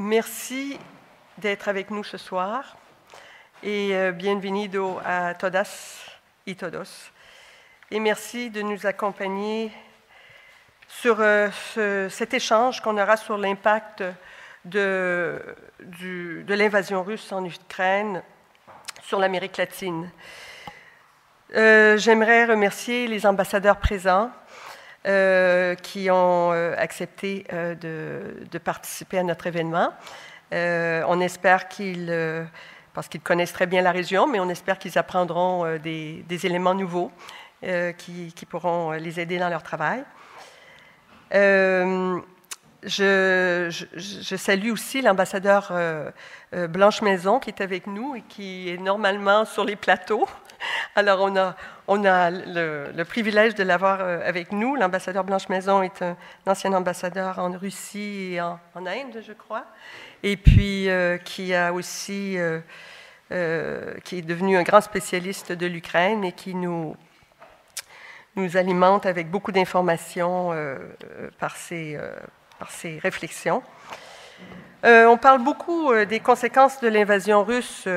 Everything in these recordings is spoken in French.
Merci d'être avec nous ce soir et euh, bienvenido a todas y todos. Et merci de nous accompagner sur euh, cet échange qu'on aura sur l'impact de, l'invasion russe en Ukraine sur l'Amérique latine. Euh, j'aimerais remercier les ambassadeurs présents qui ont accepté de, participer à notre événement. on espère qu'ils parce qu'ils connaissent très bien la région, mais on espère qu'ils apprendront euh, des, éléments nouveaux euh, qui, pourront euh, les aider dans leur travail. Je, salue aussi l'ambassadeur Blanche Maison qui est avec nous et qui est normalement sur les plateaux. Alors, on a, on a le, privilège de l'avoir avec nous. L'ambassadeur Blanche Maison est un, ancien ambassadeur en Russie et en, en Inde, je crois, et puis qui a aussi euh, qui est devenu un grand spécialiste de l'Ukraine et qui nous, nous alimente avec beaucoup d'informations euh, par, ses, euh, par ses réflexions. on parle beaucoup des conséquences de l'invasion russe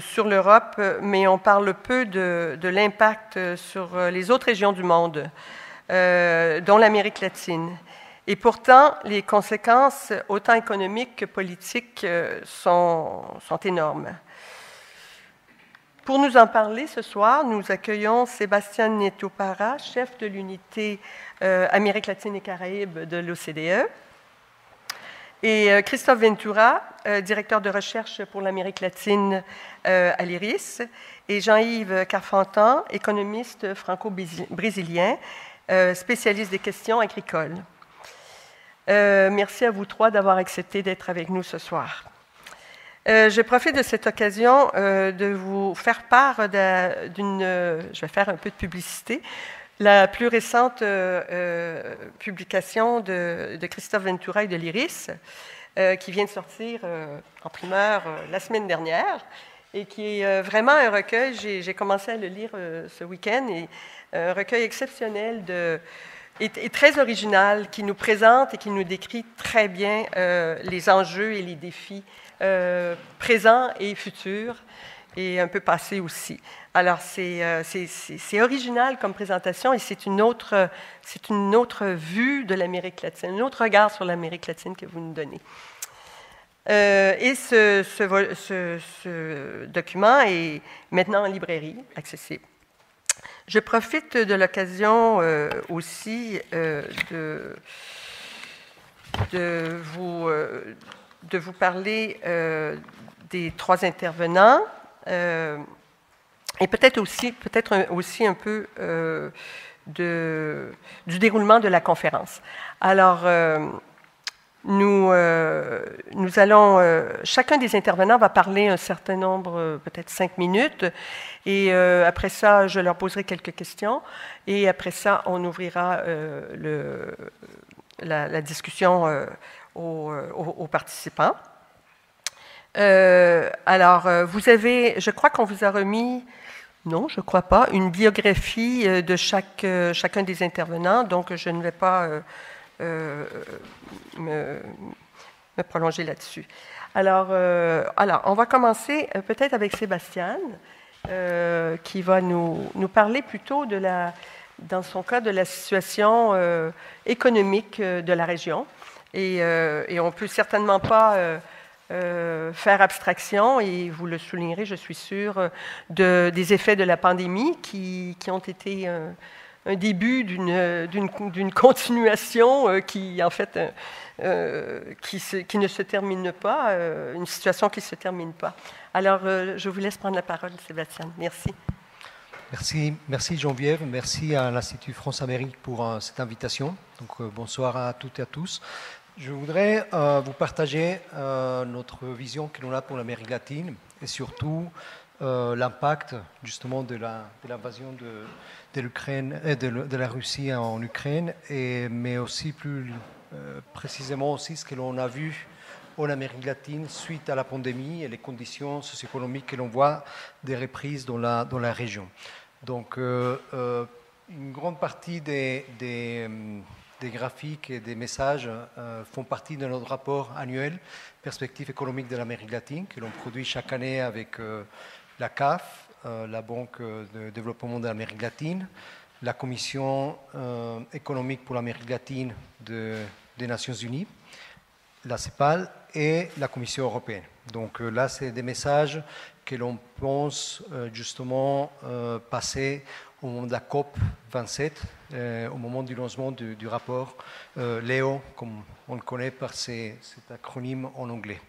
sur l'Europe, mais on parle peu de, de l'impact sur les autres régions du monde, dont l'Amérique latine. Et pourtant, les conséquences, autant économiques que politiques, euh, sont, sont énormes. Pour nous en parler ce soir, nous accueillons Sébastien Neto-Para, chef de l'unité euh, Amérique latine et Caraïbes de l'OCDE, et euh, Christophe Ventura, directeur de recherche pour l'Amérique latine à l'IRIS, et Jean-Yves Carfantan, économiste franco-brésilien, spécialiste des questions agricoles. Euh, merci à vous trois d'avoir accepté d'être avec nous ce soir. Euh, je profite de cette occasion euh, de vous faire part d'une, je vais faire un peu de publicité, la plus récente publication de, Christophe Ventura et de l'IRIS, qui vient de sortir en primeur la semaine dernière et qui est vraiment un recueil, j'ai, commencé à le lire ce week-end, et un recueil exceptionnel de, est, très original, qui nous présente et qui nous décrit très bien euh, les enjeux et les défis euh, présents et futurs, et un peu passés aussi. Alors, euh, c'est original comme présentation et c'est une, autre, une autre vue de l'Amérique latine, un autre regard sur l'Amérique latine que vous nous donnez. et ce, ce, document est maintenant en librairie, accessible. Je profite de l'occasion euh, aussi euh, de, de, vous, euh, de vous parler des trois intervenants et peut-être aussi, peut-être aussi un peu de, du déroulement de la conférence. Alors, nous, euh, allons, euh, chacun des intervenants va parler un certain nombre, euh, peut-être cinq minutes, et après ça, je leur poserai quelques questions, et après ça, on ouvrira le, la, discussion aux, aux, participants. alors, vous avez, je crois qu'on vous a remis, non, je ne crois pas, une biographie de chacun des intervenants, donc je ne vais pas euh, me, prolonger là-dessus. Alors, euh, alors, on va commencer euh, peut-être avec Sébastien, qui va nous, nous, parler plutôt de la, dans son cas, de la situation économique de la région. Et, et on ne peut certainement pas faire abstraction, et vous le soulignerez, je suis sûre, de, des effets de la pandémie qui, qui ont été un début d'une continuation euh, qui, en fait, euh, euh, qui, ne se termine pas, une situation qui ne se termine pas. Alors, je vous laisse prendre la parole, Sébastien. Merci. Merci, merci Geneviève, merci à l'Institut France-Amérique pour cette invitation. Donc, bonsoir à toutes et à tous. Je voudrais vous partager notre vision que l'on a pour l'Amérique latine et surtout l'impact justement de l'invasion de, l'Ukraine, de, de, la Russie en Ukraine, et, mais aussi plus précisément aussi ce que l'on a vu en Amérique latine suite à la pandémie et les conditions socio-économiques que l'on voit des reprises dans la, dans la région. Donc, une grande partie des, des, graphiques et des messages font partie de notre rapport annuel Perspective économique de l'Amérique latine que l'on produit chaque année avec la CAF, la Banque de développement de l'Amérique latine, la Commission euh, économique pour l'Amérique latine de, des Nations Unies, la CEPAL et la Commission européenne. Donc euh, là, c'est des messages que l'on pense euh, justement passer au moment de la COP 27, au moment du lancement du, rapport LEO, comme on le connaît par cet acronyme en anglais.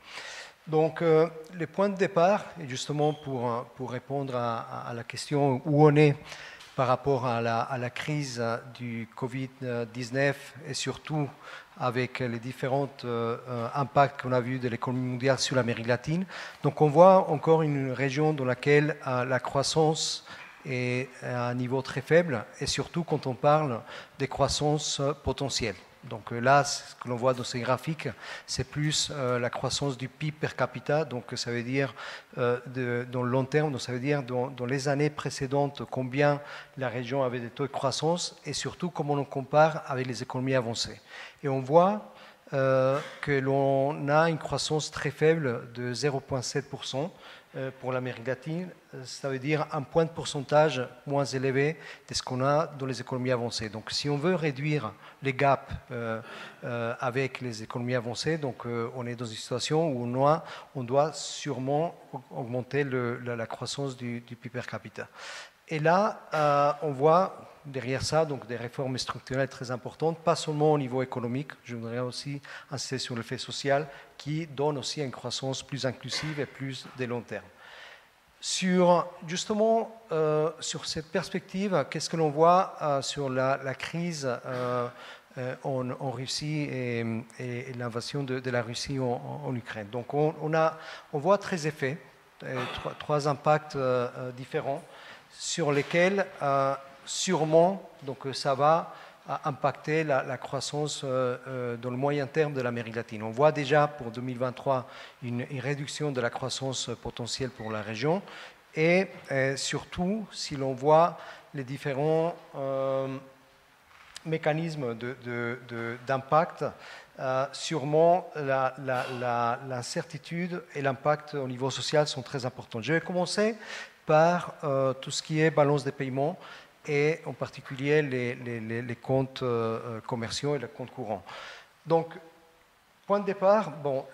Donc, le point de départ, et justement pour, pour répondre à, à, la question où on est par rapport à la, crise du Covid-19 et surtout avec les différents euh, impacts qu'on a vus de l'économie mondiale sur l'Amérique latine. Donc on voit encore une région dans laquelle euh, la croissance est à un niveau très faible et surtout quand on parle des croissances potentielles. Donc euh, là, ce que l'on voit dans ces graphiques, c'est plus euh, la croissance du PIB per capita. Donc ça veut dire, euh, dans le long terme, ça veut dire dans, les années précédentes, combien la région avait des taux de croissance et surtout comment on compare avec les économies avancées. Et on voit que l'on a une croissance très faible de 0,7% euh, pour l'Amérique latine, euh, ça veut dire un point de pourcentage moins élevé de ce qu'on a dans les économies avancées. Donc si on veut réduire les gaps euh, avec les économies avancées, donc on est dans une situation où on doit, on doit sûrement augmenter la, croissance du, du PIB per capita. Et là, on voit derrière ça donc des réformes structurelles très importantes, pas seulement au niveau économique, je voudrais aussi insister sur le fait social, qui donne aussi une croissance plus inclusive et plus de long terme. Sur, justement, euh, sur cette perspective, qu'est-ce que l'on voit euh, sur la, crise euh, en, Russie et, l'invasion de, la Russie en, Ukraine? Donc, on, a, on voit très effets, trois, trois impacts différents sur lesquels sûrement, donc euh, ça va impacter la, croissance euh, euh, dans le moyen terme de l'Amérique latine. On voit déjà pour 2023 une, réduction de la croissance potentielle pour la région et surtout si l'on voit les différents mécanismes d'impact, sûrement l'incertitude et l'impact au niveau social sont très importants. Je vais commencer par tout ce qui est balance des paiements et en particulier les, comptes euh, euh, commerciaux et les comptes courants. Donc, point de départ, bon,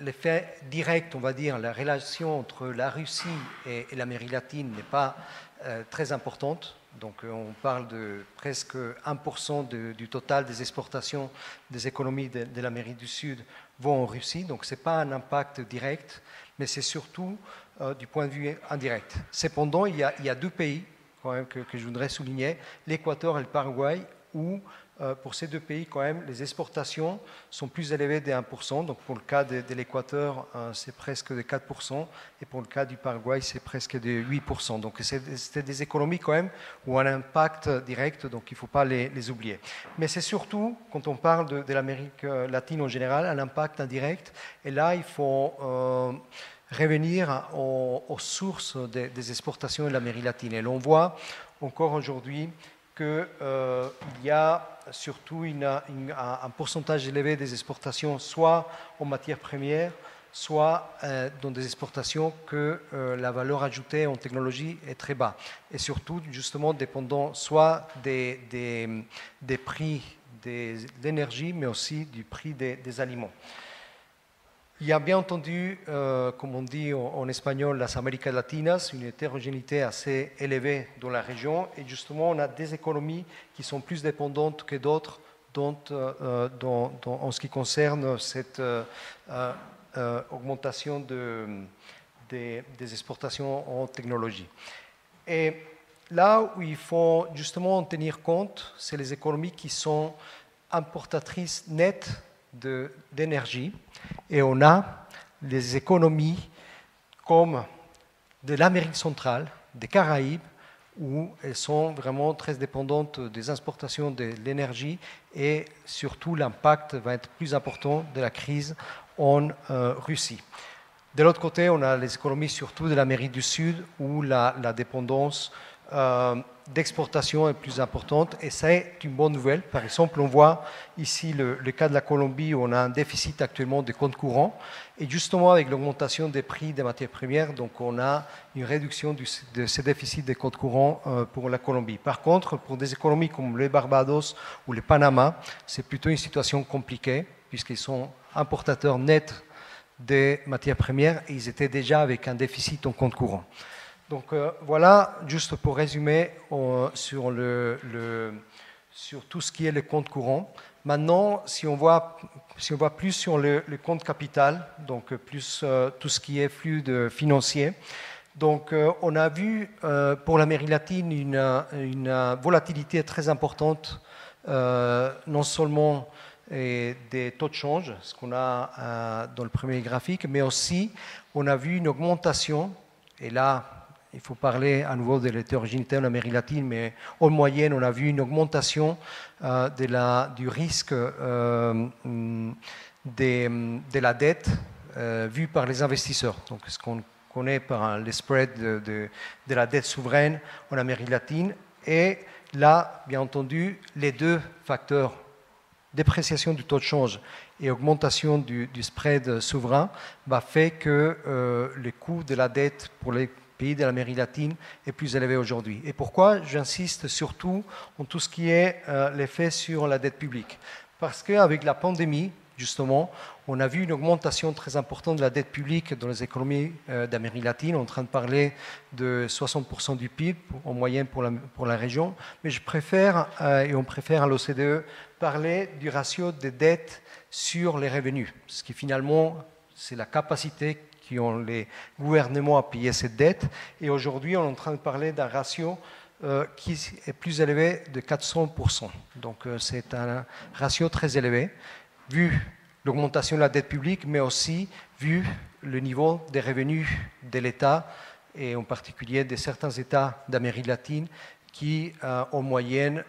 l'effet direct, on va dire, la relation entre la Russie et, l'Amérique latine n'est pas euh, très importante. Donc on parle de presque 1% du total des exportations des économies de, l'Amérique du Sud vont en Russie. Donc ce n'est pas un impact direct, mais c'est surtout du point de vue indirect. Cependant, il y a, il y a deux pays que, je voudrais souligner, l'Équateur et le Paraguay, où euh, pour ces deux pays, quand même, les exportations sont plus élevées de 1%. Donc pour le cas de, l'Équateur, euh, c'est presque de 4%, et pour le cas du Paraguay, c'est presque de 8%. Donc c'est des économies quand même où un impact direct, donc il ne faut pas les, oublier. Mais c'est surtout, quand on parle de, l'Amérique euh, latine en général, un impact indirect. Et là, il faut revenir aux, sources des, exportations de l'Amérique latine. Et l'on voit encore aujourd'hui qu'il euh, y a surtout un pourcentage élevé des exportations, soit en matières premières, soit euh, dans des exportations que euh, la valeur ajoutée en technologie est très bas. Et surtout, justement, dépendant soit des, des, prix de l'énergie, mais aussi du prix des aliments. Il y a bien entendu, euh, comme on dit en, espagnol, las Américas latinas, une hétérogénéité assez élevée dans la région. Et justement, on a des économies qui sont plus dépendantes que d'autres euh, en ce qui concerne cette euh, augmentation de, des, des exportations en technologie. Et là où il faut justement en tenir compte, c'est les économies qui sont importatrices nettes d'énergie et on a les économies comme de l'Amérique centrale, des Caraïbes où elles sont vraiment très dépendantes des exportations de l'énergie et surtout l'impact va être plus important de la crise en Russie. De l'autre côté, on a les économies surtout de l'Amérique du Sud où la, dépendance euh, d'exportation est plus importante et c'est une bonne nouvelle. Par exemple, on voit ici le, cas de la Colombie où on a un déficit actuellement de comptes courants et justement avec l'augmentation des prix des matières premières, donc on a une réduction de ce déficit des comptes courants euh, pour la Colombie. Par contre, pour des économies comme les Barbados ou les Panama, c'est plutôt une situation compliquée puisqu'ils sont importateurs nets des matières premières et ils étaient déjà avec un déficit en compte courant. Donc euh, voilà, juste pour résumer sur, le, sur tout ce qui est le compte courant. Maintenant, si on voit, plus sur le, compte capital, donc plus euh, tout ce qui est flux financier, donc euh, on a vu pour l'Amérique latine une, volatilité très importante, non seulement des taux de change, ce qu'on a euh, dans le premier graphique, mais aussi on a vu une augmentation, et là il faut parler à nouveau de l'hétérogénéité en Amérique latine, mais en moyenne on a vu une augmentation euh, du risque euh, de, la dette vue par les investisseurs. Donc ce qu'on connaît par les spreads de, la dette souveraine en Amérique latine. Et là, bien entendu, les deux facteurs dépréciation du taux de change et augmentation du, spread souverain bah, fait que euh, le coût de la dette pour les pays de l'Amérique latine est plus élevé aujourd'hui. Et pourquoi j'insiste surtout en tout ce qui est euh, l'effet sur la dette publique? Parce qu'avec la pandémie, justement, on a vu une augmentation très importante de la dette publique dans les économies euh, d'Amérique latine. En train de parler de 60% du PIB en moyenne pour la, région. Mais je préfère, et on préfère à l'OCDE, parler du ratio de dette sur les revenus, ce qui finalement, c'est la capacité qu'ont les gouvernements à payer cette dette. Et aujourd'hui, on est en train de parler d'un ratio euh, qui est plus élevé de 400%. Donc euh, c'est un ratio très élevé, vu l'augmentation de la dette publique, mais aussi vu le niveau des revenus de l'État, et en particulier de certains États d'Amérique latine, qui, euh, en moyenne,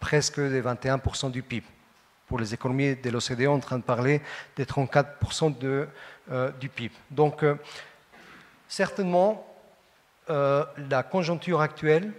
presque de 21% du PIB. Pour les économies de l'OCDE, on est en train de parler de 34% de, euh, du PIB. Donc, euh, certainement, euh, la conjoncture actuelle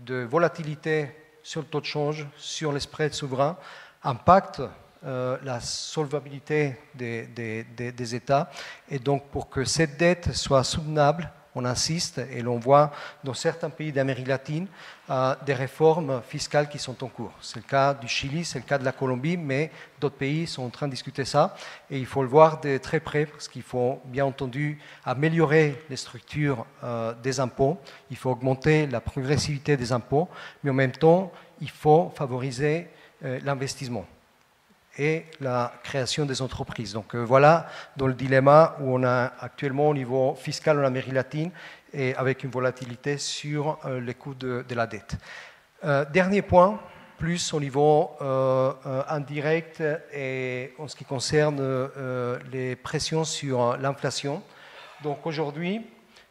de volatilité sur le taux de change, sur les spreads souverains, impacte la solvabilité des, États. Et donc, pour que cette dette soit soutenable, on insiste et l'on voit dans certains pays d'Amérique latine euh, des réformes fiscales qui sont en cours. C'est le cas du Chili, c'est le cas de la Colombie, mais d'autres pays sont en train de discuter ça. Et il faut le voir de très près parce qu'il faut bien entendu améliorer les structures euh, des impôts, il faut augmenter la progressivité des impôts, mais en même temps, il faut favoriser euh, l'investissement et la création des entreprises. Donc euh, voilà dans le dilemma où on a actuellement au niveau fiscal en Amérique latine et avec une volatilité sur euh, les coûts de, la dette. Euh, dernier point, plus au niveau indirect et en ce qui concerne les pressions sur l'inflation. Donc aujourd'hui,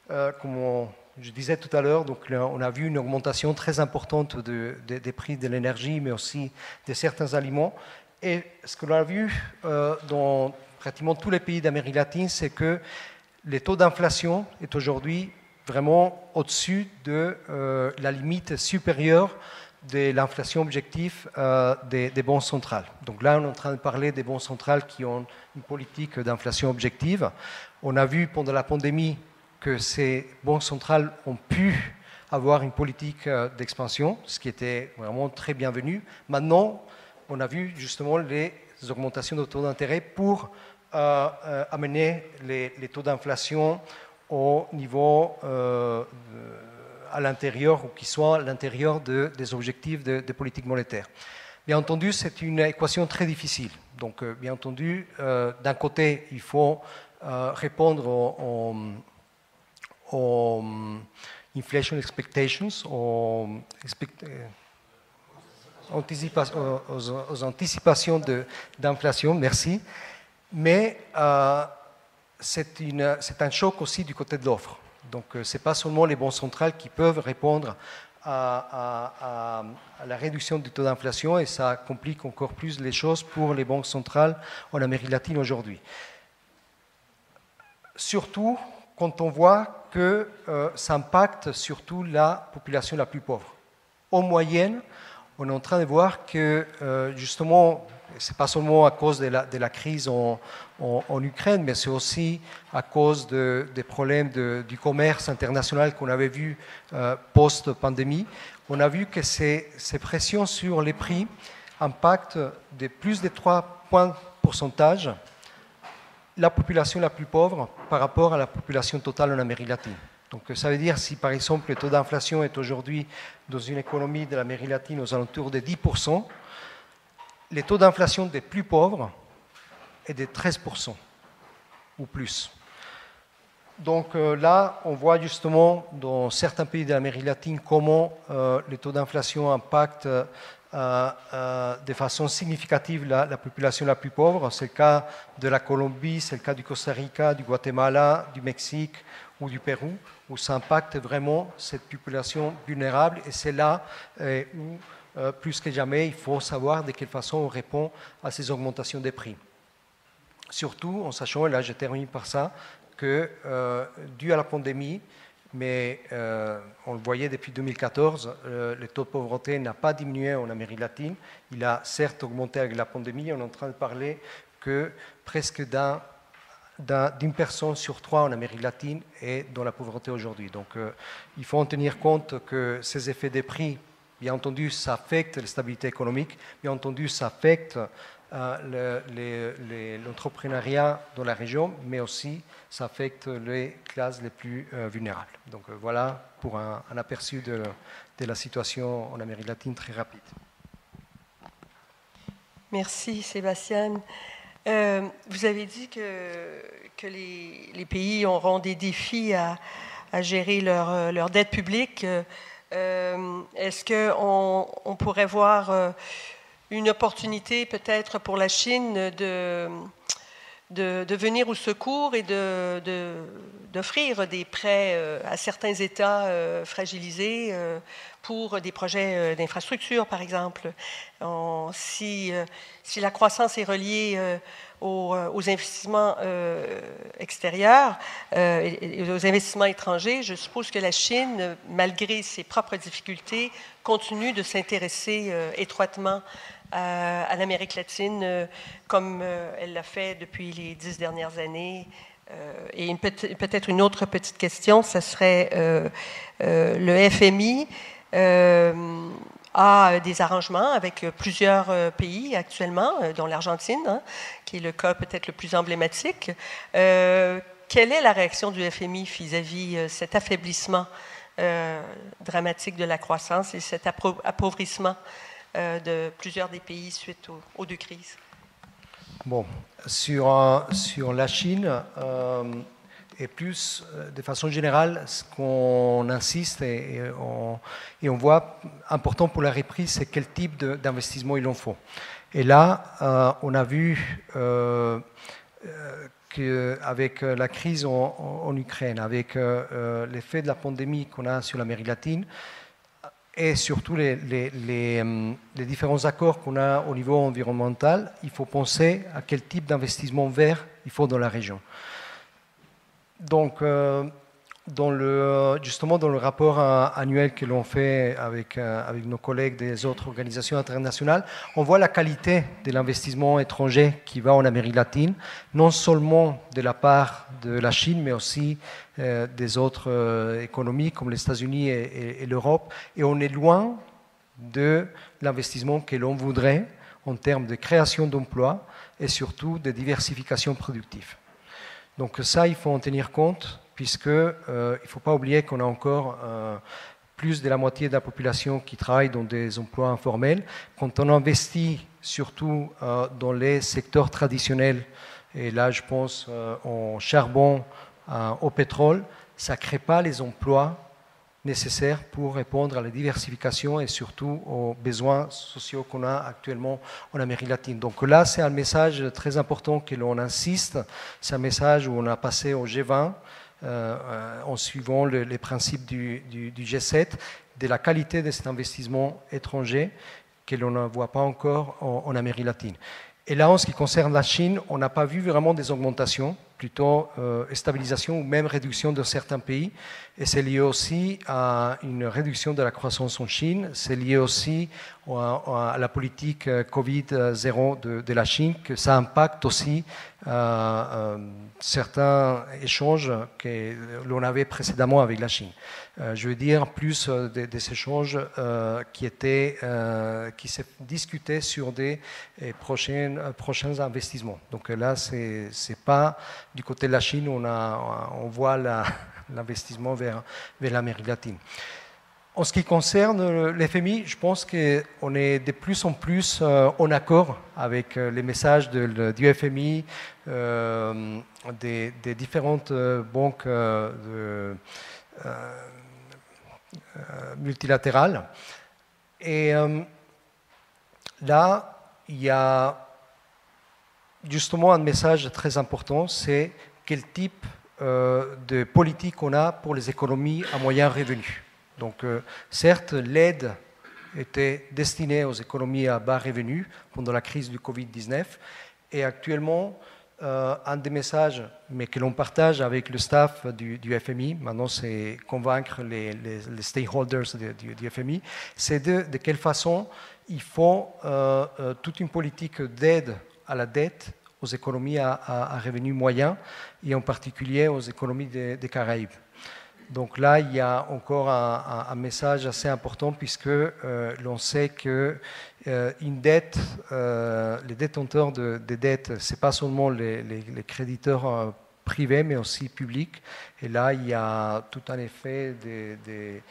comme je disais tout à l'heure, donc on a vu une augmentation très importante des prix de l'énergie, mais aussi de certains aliments. Et ce que l'on a vu euh, dans pratiquement tous les pays d'Amérique latine, c'est que le taux d'inflation est aujourd'hui vraiment au-dessus de euh, la limite supérieure de l'inflation objective euh, des, des, banques centrales. Donc là, on est en train de parler des banques centrales qui ont une politique d'inflation objective. On a vu pendant la pandémie que ces banques centrales ont pu avoir une politique d'expansion, ce qui était vraiment très bienvenu. Maintenant, on a vu justement les augmentations de taux d'intérêt pour euh, euh, amener les, taux d'inflation au niveau euh, à l'intérieur ou qui soit à l'intérieur des objectifs de, politique monétaire. Bien entendu, c'est une équation très difficile. Donc, bien entendu, d'un côté, il faut répondre aux, aux, inflation expectations, aux, anticipations d'inflation, merci. Mais euh, c'est un choc aussi du côté de l'offre. Donc ce n'est pas seulement les banques centrales qui peuvent répondre à, la réduction du taux d'inflation et ça complique encore plus les choses pour les banques centrales en Amérique latine aujourd'hui. Surtout quand on voit que euh, ça impacte surtout la population la plus pauvre. En moyenne, on est en train de voir que euh, justement, ce n'est pas seulement à cause de la, crise en, Ukraine, mais c'est aussi à cause des problèmes du commerce international qu'on avait vu euh, post-pandémie. On a vu que ces, pressions sur les prix impactent de plus de 3 points pourcentage la population la plus pauvre par rapport à la population totale en Amérique latine. Donc ça veut dire si par exemple le taux d'inflation est aujourd'hui dans une économie de l'Amérique latine aux alentours de 10%, les taux d'inflation des plus pauvres est de 13% ou plus. Donc euh, là, on voit justement dans certains pays de l'Amérique latine comment euh, les taux d'inflation impactent euh, de façon significative la, population la plus pauvre. C'est le cas de la Colombie, c'est le cas du Costa Rica, du Guatemala, du Mexique ou du Pérou, où ça impacte vraiment cette population vulnérable. Et c'est là où euh, plus que jamais, il faut savoir de quelle façon on répond à ces augmentations des prix. Surtout en sachant, et là je termine par ça, que euh, dû à la pandémie, mais euh, on le voyait depuis 2014, le taux de pauvreté n'a pas diminué en Amérique latine. Il a certes augmenté avec la pandémie. On est en train de parler que presque d'une personne sur trois en Amérique latine est dans la pauvreté aujourd'hui. Donc il faut en tenir compte que ces effets des prix Bien entendu, ça affecte la stabilité économique, bien entendu, ça affecte euh, l'entrepreneuriat dans la région, mais aussi ça affecte les classes les plus euh, vulnérables. Donc euh, voilà pour un, aperçu de, la situation en Amérique latine très rapide. Merci Sébastien. Vous avez dit que, les, pays auront des défis à, gérer leur, leur, dette publique. Euh, est-ce qu'on on pourrait voir euh, une opportunité peut-être pour la Chine de, venir au secours et d'offrir de, des prêts euh, à certains États fragilisés pour des projets d'infrastructure, par exemple. si, si, la croissance est reliée euh, aux, investissements euh, extérieurs euh, aux investissements étrangers, je suppose que la Chine, malgré ses propres difficultés, continue de s'intéresser étroitement à, l'Amérique latine, comme elle l'a fait depuis les dix dernières années. et peut-être une autre petite question, ce serait le FMI a des arrangements avec plusieurs euh, pays actuellement, euh, dont l'Argentine, hein, qui est le cas peut-être le plus emblématique. Euh, quelle est la réaction du FMI vis-à-vis cet affaiblissement dramatique de la croissance et cet appauvrissement de plusieurs des pays suite aux, deux crises? Bon, sur, sur la Chine, et plus, euh, de façon générale, ce qu'on insiste et, on, voit important pour la reprise, c'est quel type d'investissement il en faut. Et là, euh, on a vu euh, qu'avec la crise en, Ukraine, avec l'effet de la pandémie qu'on a sur l'Amérique latine, et surtout les différents accords qu'on a au niveau environnemental, il faut penser à quel type d'investissement vert il faut dans la région. Donc, euh, le, justement, dans le rapport euh, annuel que l'on fait avec, euh, nos collègues des autres organisations internationales, on voit la qualité de l'investissement étranger qui va en Amérique latine, non seulement de la part de la Chine, mais aussi des autres économies comme les États-Unis et l'Europe. Et on est loin de l'investissement que l'on voudrait en termes de création d'emplois et surtout de diversification productive. Donc ça, il faut en tenir compte, puisque euh, ne faut pas oublier qu'on a encore euh, plus de la moitié de la population qui travaille dans des emplois informels. Quand on investit surtout euh, dans les secteurs traditionnels, et là je pense en charbon, au pétrole, ça ne crée pas les emplois nécessaires pour répondre à la diversification et surtout aux besoins sociaux qu'on a actuellement en Amérique latine. Donc là, c'est un message très important que l'on insiste. C'est un message où on a passé au G20 en suivant les principes du, G7 de la qualité de cet investissement étranger que l'on ne voit pas encore en Amérique latine. Et là, en ce qui concerne la Chine, on n'a pas vu vraiment des augmentations, plutôt euh, stabilisation ou même réduction de certains pays. Et c'est lié aussi à une réduction de la croissance en Chine. C'est lié aussi à, la politique euh, Covid-0 de, de, la Chine, que ça impacte aussi euh, euh, certains échanges que l'on avait précédemment avec la Chine. Je veux dire plus des, échanges qui étaient, qui se discutaient sur des prochains, investissements. Donc là, c'est c'est pas du côté de la Chine on, a, on voit l'investissement vers, l'Amérique latine. En ce qui concerne l'FMI, je pense qu'on est de plus en plus euh, en accord avec euh, les messages du FMI, euh, des, différentes banques multilatérales. Et là, il y a justement un message très important, c'est quel type de politique on a pour les économies à moyen revenu. Donc, euh, certes, l'aide était destinée aux économies à bas revenus pendant la crise du Covid-19. Et actuellement, euh, un des messages, mais que l'on partage avec le staff du, FMI, maintenant c'est convaincre les, stakeholders du, FMI, c'est de, quelle façon il faut euh, toute une politique d'aide à la dette aux économies à, revenus moyens et en particulier aux économies des Caraïbes. Donc là, il y a encore un, message assez important puisque euh, l'on sait que euh, une dette, euh, les détenteurs de, dettes, ce n'est pas seulement les, créditeurs privés, mais aussi publics. Et là, il y a tout un effet des,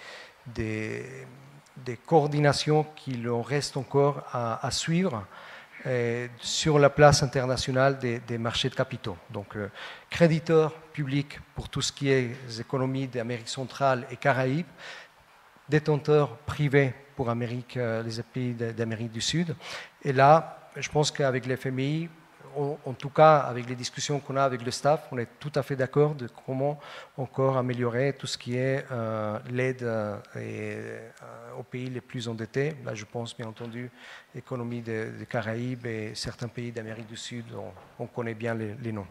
des, coordinations qu'il reste encore à suivre sur la place internationale des, marchés de capitaux. Donc, euh, créditeurs publics pour tout ce qui est les économies d'Amérique centrale et Caraïbes, détenteurs privés pour euh, les pays d'Amérique du Sud. Et là, je pense qu'avec en tout cas, avec les discussions qu'on a avec le staff, on est tout à fait d'accord de comment encore améliorer tout ce qui est euh, l'aide euh, euh, aux pays les plus endettés. Là, je pense bien entendu l'économie des, Caraïbes et certains pays d'Amérique du Sud, on, connaît bien les, noms.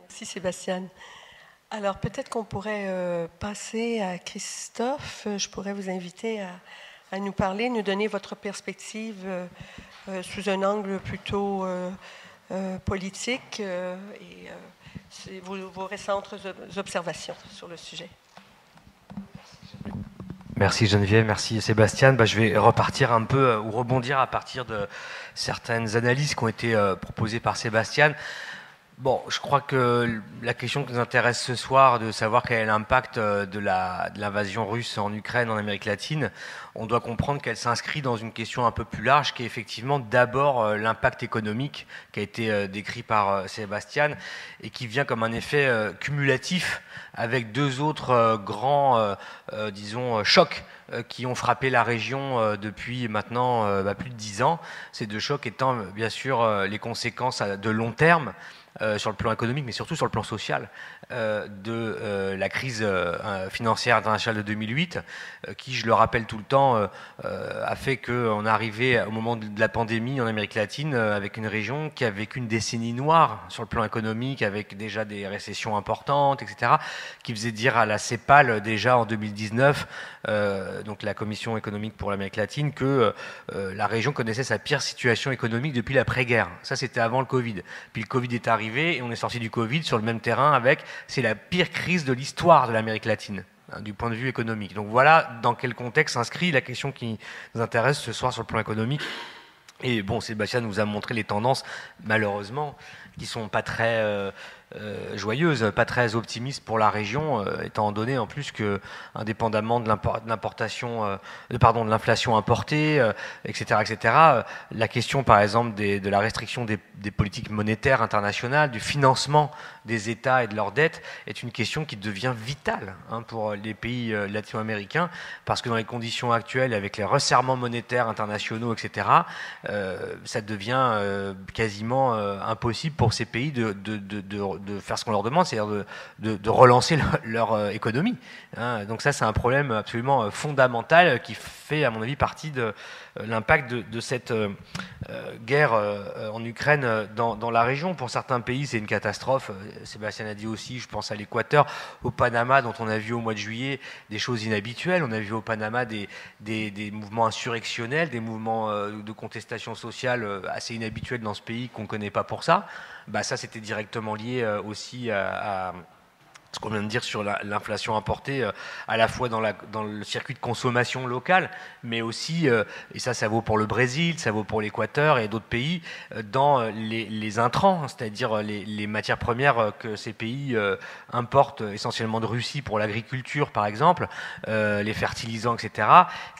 Merci Sébastien. Alors peut-être qu'on pourrait passer à Christophe. Je pourrais vous inviter à à nous parler, nous donner votre perspective euh, euh, sous un angle plutôt euh, politique et vos, récentes observations sur le sujet. Merci Geneviève, merci Sébastien. Bah, je vais repartir un peu ou rebondir à partir de certaines analyses qui ont été proposées par Sébastien. Bon, je crois que la question qui nous intéresse ce soir, de savoir quel est l'impact euh, de l'invasion russe en Ukraine, en Amérique latine, on doit comprendre qu'elle s'inscrit dans une question un peu plus large, qui est effectivement d'abord euh, l'impact économique qui a été euh, décrit par Sébastien et qui vient comme un effet cumulatif avec deux autres grands, disons, chocs qui ont frappé la région depuis maintenant bah, plus de dix ans. Ces deux chocs étant bien sûr les conséquences de long terme euh, sur le plan économique, mais surtout sur le plan social, de euh, la crise financière internationale de 2008, qui, je le rappelle tout le temps, a fait qu'on arrivé au moment de la pandémie en Amérique latine avec une région qui a vécu une décennie noire sur le plan économique, avec déjà des récessions importantes, etc., qui faisait dire à la CEPAL déjà en 2019, donc la Commission économique pour l'Amérique latine, que la région connaissait sa pire situation économique depuis l'après-guerre. Ça, c'était avant le Covid. Puis le Covid est arrivé et on est sorti du Covid sur le même terrain avec c'est la pire crise de l'histoire de l'Amérique latine hein, du point de vue économique. Donc voilà dans quel contexte s'inscrit la question qui nous intéresse ce soir sur le plan économique. Et bon, Sébastien nous a montré les tendances, malheureusement, qui sont pas très, euh, euh, joyeuse, pas très optimiste pour la région, euh, étant donné en plus que, indépendamment de l'importation, pardon, de l'inflation importée, etc., etc., la question, par exemple, de la restriction des, politiques monétaires internationales, du financement des États et de leurs dettes, est une question qui devient vitale hein, pour les pays latino-américains, parce que dans les conditions actuelles, avec les resserrements monétaires internationaux, etc., ça devient quasiment impossible pour ces pays de, faire ce qu'on leur demande, c'est-à-dire de, relancer leur, euh, économie. Hein. Donc ça, c'est un problème absolument euh, fondamental qui à mon avis, partie de euh, l'impact de, cette guerre en Ukraine dans, la région. Pour certains pays, c'est une catastrophe. Sébastien a dit aussi, je pense à l'Équateur, au Panama, dont on a vu au mois de juillet des choses inhabituelles. On a vu au Panama des, des, mouvements insurrectionnels, des mouvements de contestation sociale assez inhabituels dans ce pays qu'on ne connaît pas pour ça. Bah, ça, c'était directement lié aussi à ce qu'on vient de dire sur l'inflation importée, euh, à la fois dans, le circuit de consommation local, mais aussi, euh, et ça ça vaut pour le Brésil, ça vaut pour l'Équateur et d'autres pays, euh, dans les, intrants, c'est-à-dire les, matières premières que ces pays importent essentiellement de Russie pour l'agriculture par exemple, les fertilisants, etc.,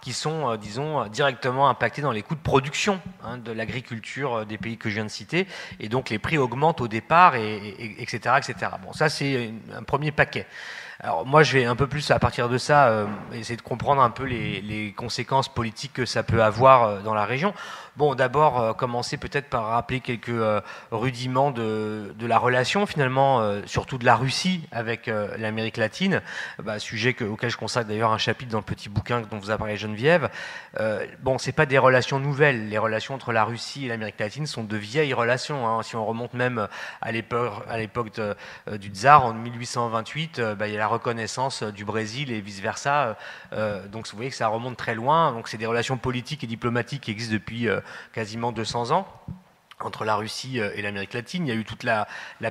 qui sont, disons, directement impactés dans les coûts de production hein, de l'agriculture des pays que je viens de citer, et donc les prix augmentent au départ, et, etc., etc. Bon, ça c'est un premier paquet. Alors moi, je vais un peu plus à partir de ça euh, essayer de comprendre un peu les, conséquences politiques que ça peut avoir euh, dans la région. Bon, d'abord, euh, commencer peut-être par rappeler quelques rudiments de, la relation, finalement, surtout de la Russie avec l'Amérique latine, bah, sujet auquel je consacre d'ailleurs un chapitre dans le petit bouquin dont vous a parlé Geneviève. bon, c'est pas des relations nouvelles. Les relations entre la Russie et l'Amérique latine sont de vieilles relations. Hein. Si on remonte même à l'époque du tsar, en 1828, bah, y a la reconnaissance du Brésil et vice-versa. donc vous voyez que ça remonte très loin. Donc c'est des relations politiques et diplomatiques qui existent depuis quasiment 200 ans entre la Russie euh, et l'Amérique latine. Il y a eu toute la,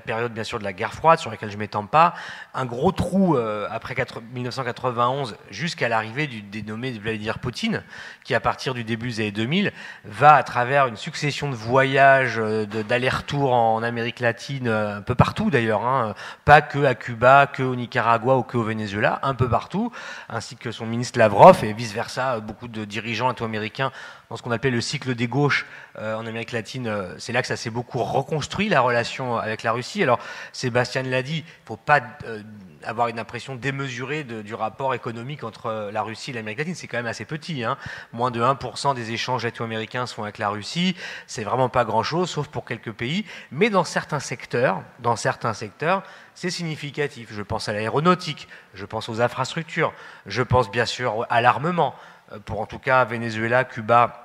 période, bien sûr, de la guerre froide, sur laquelle je ne m'étends pas. Un gros trou euh, après 1991, jusqu'à l'arrivée du dénommé Vladimir Poutine, qui, à partir du début des années 2000, va à travers une succession de voyages, euh, d'aller-retour en Amérique latine, un peu partout d'ailleurs, hein, pas que à Cuba, que au Nicaragua ou que au Venezuela, un peu partout, ainsi que son ministre Lavrov et vice-versa, beaucoup de dirigeants latino-américains ce qu'on appelle le cycle des gauches en Amérique latine c'est là que ça s'est beaucoup reconstruit, la relation avec la Russie. Alors, Sébastien l'a dit, il ne faut pas euh, avoir une impression démesurée du rapport économique entre la Russie et l'Amérique latine. C'est quand même assez petit. Hein. Moins de 1% des échanges latino-américains sont avec la Russie. C'est vraiment pas grand-chose, sauf pour quelques pays. Mais dans certains secteurs, dans certains secteurs, c'est significatif. Je pense à l'aéronautique, je pense aux infrastructures, je pense bien sûr à l'armement. Euh, pour en tout cas Venezuela, Cuba,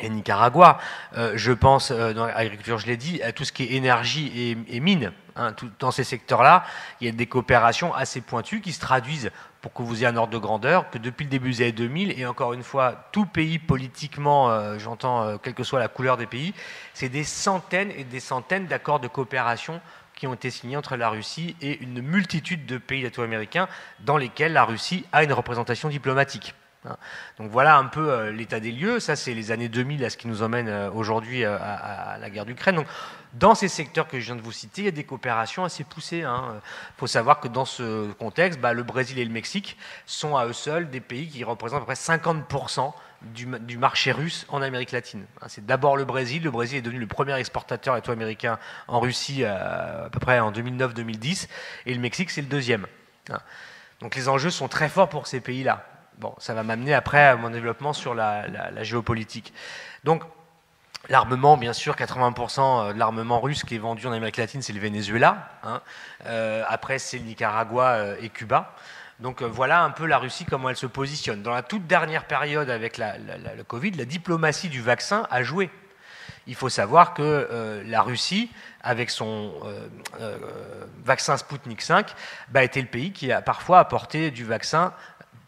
et Nicaragua. Euh, je pense, euh, dans l'agriculture, je l'ai dit, à tout ce qui est énergie et, mine. Hein, dans ces secteurs-là, il y a des coopérations assez pointues qui se traduisent, pour que vous ayez un ordre de grandeur, que depuis le début des années 2000, et encore une fois, tout pays politiquement, euh, j'entends, quelle que soit la couleur des pays, c'est des centaines et des centaines d'accords de coopération qui ont été signés entre la Russie et une multitude de pays latino-américains dans lesquels la Russie a une représentation diplomatique. Hein. Donc voilà un peu euh, l'état des lieux. Ça, c'est les années 2000 à ce qui nous emmène euh, aujourd'hui euh, à, la guerre d'Ukraine. Donc dans ces secteurs que je viens de vous citer, il y a des coopérations assez poussées. Il hein. faut savoir que dans ce contexte, bah, le Brésil et le Mexique sont à eux seuls des pays qui représentent à peu près 50% du, marché russe en Amérique latine. Hein, c'est d'abord le Brésil. Le Brésil est devenu le premier exportateur éto-américain en Russie à, peu près en 2009-2010. Et le Mexique, c'est le deuxième. Donc les enjeux sont très forts pour ces pays-là. Bon, ça va m'amener après à mon développement sur la, géopolitique. Donc, L'armement, bien sûr, 80% de l'armement russe qui est vendu en Amérique latine, c'est le Venezuela. Hein. Euh, après, c'est le Nicaragua euh, et Cuba. Donc euh, voilà un peu la Russie, comment elle se positionne. Dans la toute dernière période avec le Covid, la diplomatie du vaccin a joué. Il faut savoir que la Russie, avec son vaccin Sputnik 5, bah, était le pays qui a parfois apporté du vaccin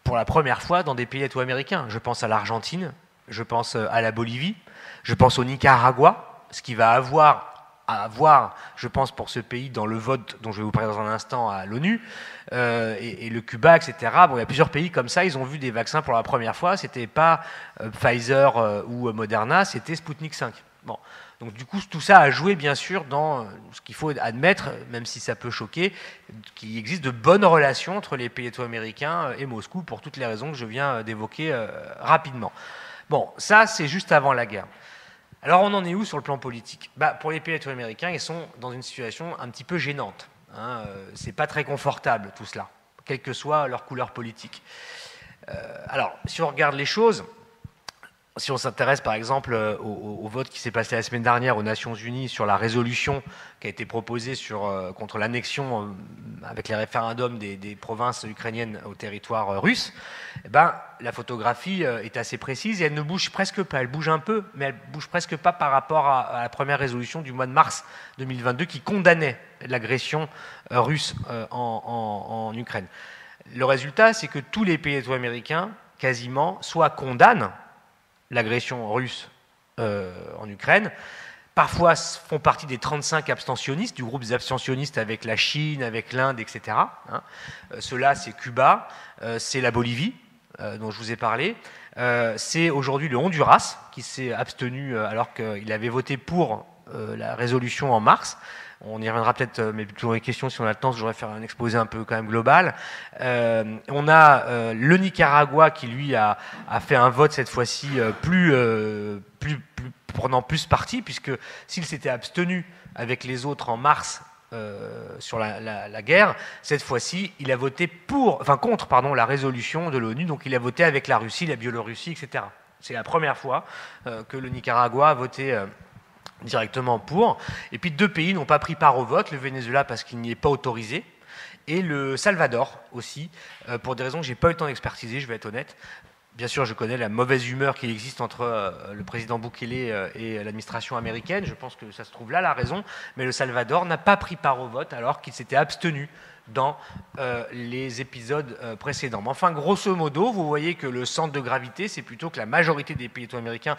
pour la première fois dans des pays latino-américains. Je pense à l'Argentine, je pense euh, à la Bolivie, je pense au Nicaragua, ce qui va avoir à avoir, je pense, pour ce pays dans le vote dont je vais vous parler dans un instant à l'ONU, euh, et, le Cuba, etc. Bon, il y a plusieurs pays comme ça, ils ont vu des vaccins pour la première fois. C'était pas euh, Pfizer ou Moderna, c'était Sputnik 5. Bon. Donc du coup, tout ça a joué bien sûr dans ce qu'il faut admettre, même si ça peut choquer, qu'il existe de bonnes relations entre les pays américains et Moscou pour toutes les raisons que je viens d'évoquer rapidement. Bon, ça c'est juste avant la guerre. Alors on en est où sur le plan politique? Bah, Pour les pays américains, ils sont dans une situation un petit peu gênante. Hein. Euh, c'est pas très confortable tout cela, quelle que soit leur couleur politique. Euh, alors, si on regarde les choses, si on s'intéresse par exemple euh, au, vote qui s'est passé la semaine dernière aux Nations Unies sur la résolution qui a été proposée euh, contre l'annexion euh, avec les référendums des, provinces ukrainiennes au territoire russe, eh ben, la photographie est assez précise et elle ne bouge presque pas. Elle bouge un peu, mais elle bouge presque pas par rapport à, la première résolution du mois de mars 2022 qui condamnait l'agression russe en, en Ukraine. Le résultat, c'est que tous les pays américains, quasiment, soit condamnent l'agression russe euh, en Ukraine, parfois font partie des 35 abstentionnistes, du groupe des abstentionnistes avec la Chine, avec l'Inde, etc. Hein. Euh, Cela, c'est Cuba, euh, c'est la Bolivie, dont je vous ai parlé. c'est aujourd'hui le Honduras, qui s'est abstenu alors qu'il avait voté pour la résolution en mars. On y reviendra peut-être, euh, mais toujours les questions, si on a le temps, je voudrais faire un exposé un peu quand même global. Euh, on a euh, le Nicaragua qui, lui, a, fait un vote cette fois-ci prenant plus parti, puisque s'il s'était abstenu avec les autres en mars sur la, guerre. Cette fois-ci, il a voté pour, enfin contre, pardon, la résolution de l'ONU. Donc, il a voté avec la Russie, la Biélorussie, etc. C'est la première fois que le Nicaragua a voté directement pour. Et puis deux pays n'ont pas pris part au vote, le Venezuela parce qu'il n'y est pas autorisé, et le Salvador aussi, euh, pour des raisons que je n'ai pas eu le temps d'expertiser, je vais être honnête. Bien sûr, je connais la mauvaise humeur qui existe entre euh, le président Bukele euh, et l'administration américaine. Je pense que ça se trouve là la raison. Mais le Salvador n'a pas pris part au vote alors qu'il s'était abstenu dans les épisodes précédents. Mais enfin, grosso modo, vous voyez que le centre de gravité, c'est plutôt que la majorité des pays américains,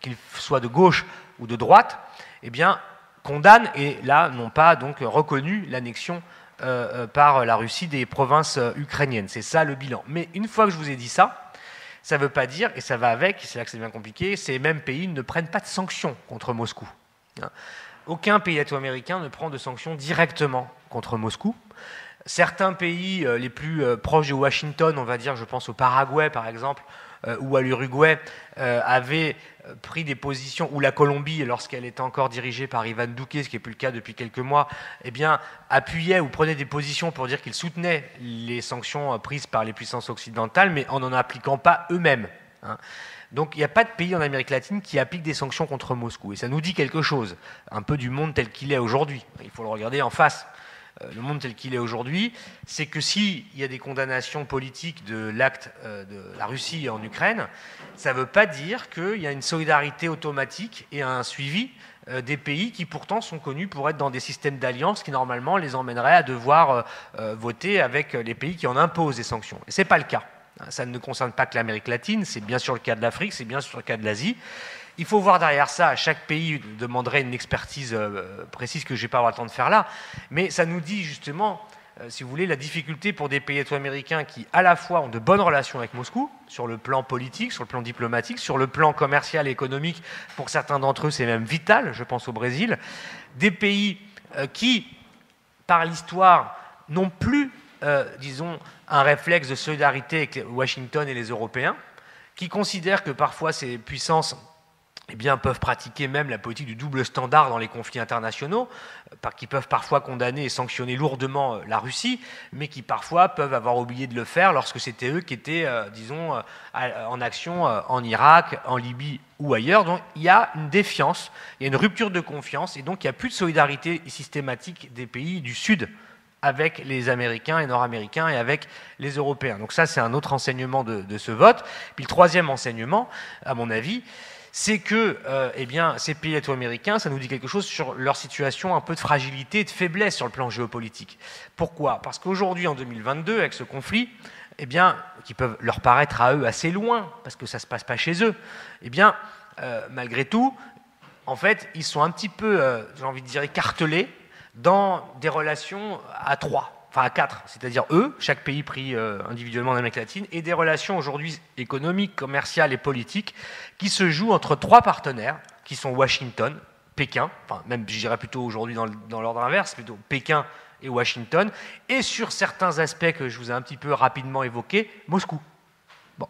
qu'ils soient de gauche ou de droite, eh bien, condamnent et là n'ont pas donc reconnu l'annexion euh, euh, par la Russie des provinces euh, ukrainiennes. C'est ça le bilan. Mais une fois que je vous ai dit ça, ça ne veut pas dire, et ça va avec, c'est là que c'est bien compliqué, ces mêmes pays ne prennent pas de sanctions contre Moscou. Hein. Aucun pays américain ne prend de sanctions directement contre Moscou. Certains pays les plus proches de Washington, on va dire, je pense au Paraguay par exemple, ou à l'Uruguay, avaient pris des positions, où la Colombie, lorsqu'elle était encore dirigée par Ivan Duque, ce qui n'est plus le cas depuis quelques mois, eh bien, appuyait ou prenait des positions pour dire qu'ils soutenaient les sanctions prises par les puissances occidentales, mais en n'en appliquant pas eux-mêmes. Hein. Donc il n'y a pas de pays en Amérique latine qui applique des sanctions contre Moscou. Et ça nous dit quelque chose, un peu du monde tel qu'il est aujourd'hui. Il faut le regarder en face. Euh, le monde tel qu'il est aujourd'hui, c'est que s'il y a des condamnations politiques de l'acte euh, de la Russie en Ukraine, ça ne veut pas dire qu'il y a une solidarité automatique et un suivi euh, des pays qui pourtant sont connus pour être dans des systèmes d'alliance qui normalement les emmèneraient à devoir voter avec les pays qui en imposent des sanctions. Et ce n'est pas le cas. Ça ne concerne pas que l'Amérique latine, c'est bien sûr le cas de l'Afrique, c'est bien sûr le cas de l'Asie. Il faut voir derrière ça, chaque pays demanderait une expertise euh, précise que je n'ai pas avoir le temps de faire là, mais ça nous dit justement, euh, si vous voulez, la difficulté pour des pays américains qui à la fois ont de bonnes relations avec Moscou, sur le plan politique, sur le plan diplomatique, sur le plan commercial et économique, pour certains d'entre eux c'est même vital, je pense au Brésil, des pays euh, qui, par l'histoire, n'ont plus, disons, un réflexe de solidarité avec Washington et les Européens, qui considèrent que parfois ces puissances eh bien, peuvent pratiquer même la politique du double standard dans les conflits internationaux, euh, qui peuvent parfois condamner et sanctionner lourdement euh, la Russie, mais qui parfois peuvent avoir oublié de le faire lorsque c'était eux qui étaient, euh, disons, en action en Irak, en Libye ou ailleurs. Donc il y a une défiance, il y a une rupture de confiance, et donc il n'y a plus de solidarité systématique des pays du Sud avec les Américains et Nord-Américains et avec les Européens. Donc ça, c'est un autre enseignement de, de ce vote. Puis le troisième enseignement, à mon avis, c'est que euh, eh ces pays latino-américains, ça nous dit quelque chose sur leur situation un peu de fragilité et de faiblesse sur le plan géopolitique. Pourquoi? Parce qu'aujourd'hui, en 2022, avec ce conflit, eh bien, qui peuvent leur paraître à eux assez loin, parce que ça ne se passe pas chez eux, eh bien, euh, malgré tout, en fait, ils sont un petit peu, euh, j'ai envie de dire, écartelés dans des relations à trois enfin à quatre, c'est-à-dire eux, chaque pays pris euh, individuellement en Amérique latine, et des relations aujourd'hui économiques, commerciales et politiques qui se jouent entre trois partenaires, qui sont Washington, Pékin, enfin même je dirais plutôt aujourd'hui dans, l'ordre inverse, plutôt Pékin et Washington, et sur certains aspects que je vous ai un petit peu rapidement évoqués, Moscou. Bon.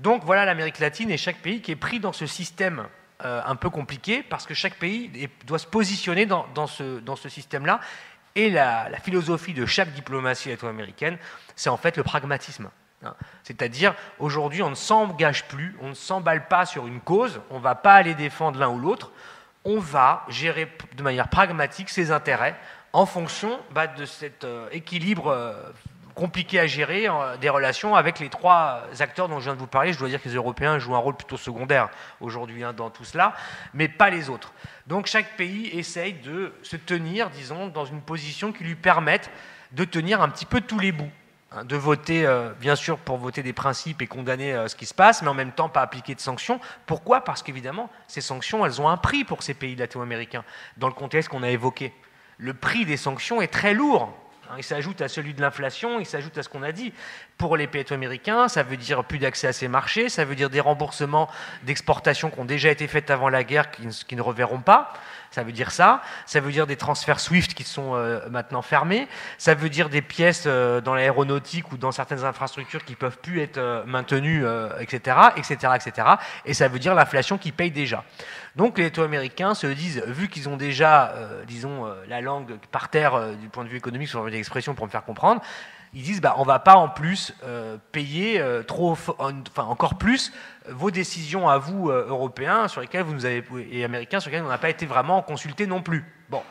Donc voilà l'Amérique latine et chaque pays qui est pris dans ce système euh, un peu compliqué parce que chaque pays doit se positionner dans, ce, dans ce système-là. Et la, philosophie de chaque diplomatie latino-américaine, c'est en fait le pragmatisme. Hein. C'est-à-dire, aujourd'hui, on ne s'engage plus, on ne s'emballe pas sur une cause, on ne va pas aller défendre l'un ou l'autre, on va gérer de manière pragmatique ses intérêts en fonction bah, de cet euh, équilibre euh, compliqué à gérer euh, des relations avec les trois acteurs dont je viens de vous parler. Je dois dire que les Européens jouent un rôle plutôt secondaire aujourd'hui hein, dans tout cela, mais pas les autres. Donc chaque pays essaye de se tenir, disons, dans une position qui lui permette de tenir un petit peu tous les bouts. Hein, de voter, euh, bien sûr, pour voter des principes et condamner euh, ce qui se passe, mais en même temps pas appliquer de sanctions. Pourquoi? Parce qu'évidemment, ces sanctions, elles ont un prix pour ces pays latino-américains, dans le contexte qu'on a évoqué. Le prix des sanctions est très lourd il s'ajoute à celui de l'inflation, il s'ajoute à ce qu'on a dit. Pour les pays américains, ça veut dire plus d'accès à ces marchés, ça veut dire des remboursements d'exportations qui ont déjà été faites avant la guerre, qui ne reverront pas. Ça veut dire ça. Ça veut dire des transferts SWIFT qui sont euh, maintenant fermés. Ça veut dire des pièces euh, dans l'aéronautique ou dans certaines infrastructures qui peuvent plus être euh, maintenues, etc., etc., etc. Et ça veut dire l'inflation qui paye déjà. Donc les États américains se disent, vu qu'ils ont déjà, disons, la langue par terre du point de vue économique, sur une expression pour me faire comprendre, ils disent bah, on ne va pas en plus euh, payer euh, trop, enfin, encore plus vos décisions à vous, euh, Européens, sur lesquelles vous nous avez, et Américains, sur lesquelles on n'a pas été vraiment consultés non plus. Bon.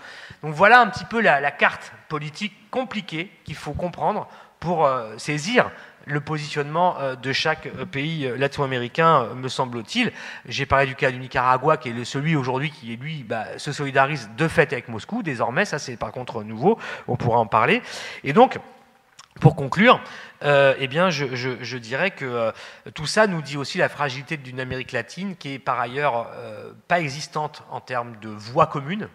Donc voilà un petit peu la, carte politique compliquée qu'il faut comprendre pour saisir le positionnement de chaque pays latino-américain, me semble-t-il. J'ai parlé du cas du Nicaragua, qui est celui aujourd'hui qui, lui, bah, se solidarise de fait avec Moscou, désormais. Ça, c'est par contre nouveau. On pourra en parler. Et donc, pour conclure, euh, eh bien, je, dirais que euh, tout ça nous dit aussi la fragilité d'une Amérique latine qui est par ailleurs euh, pas existante en termes de voix commune.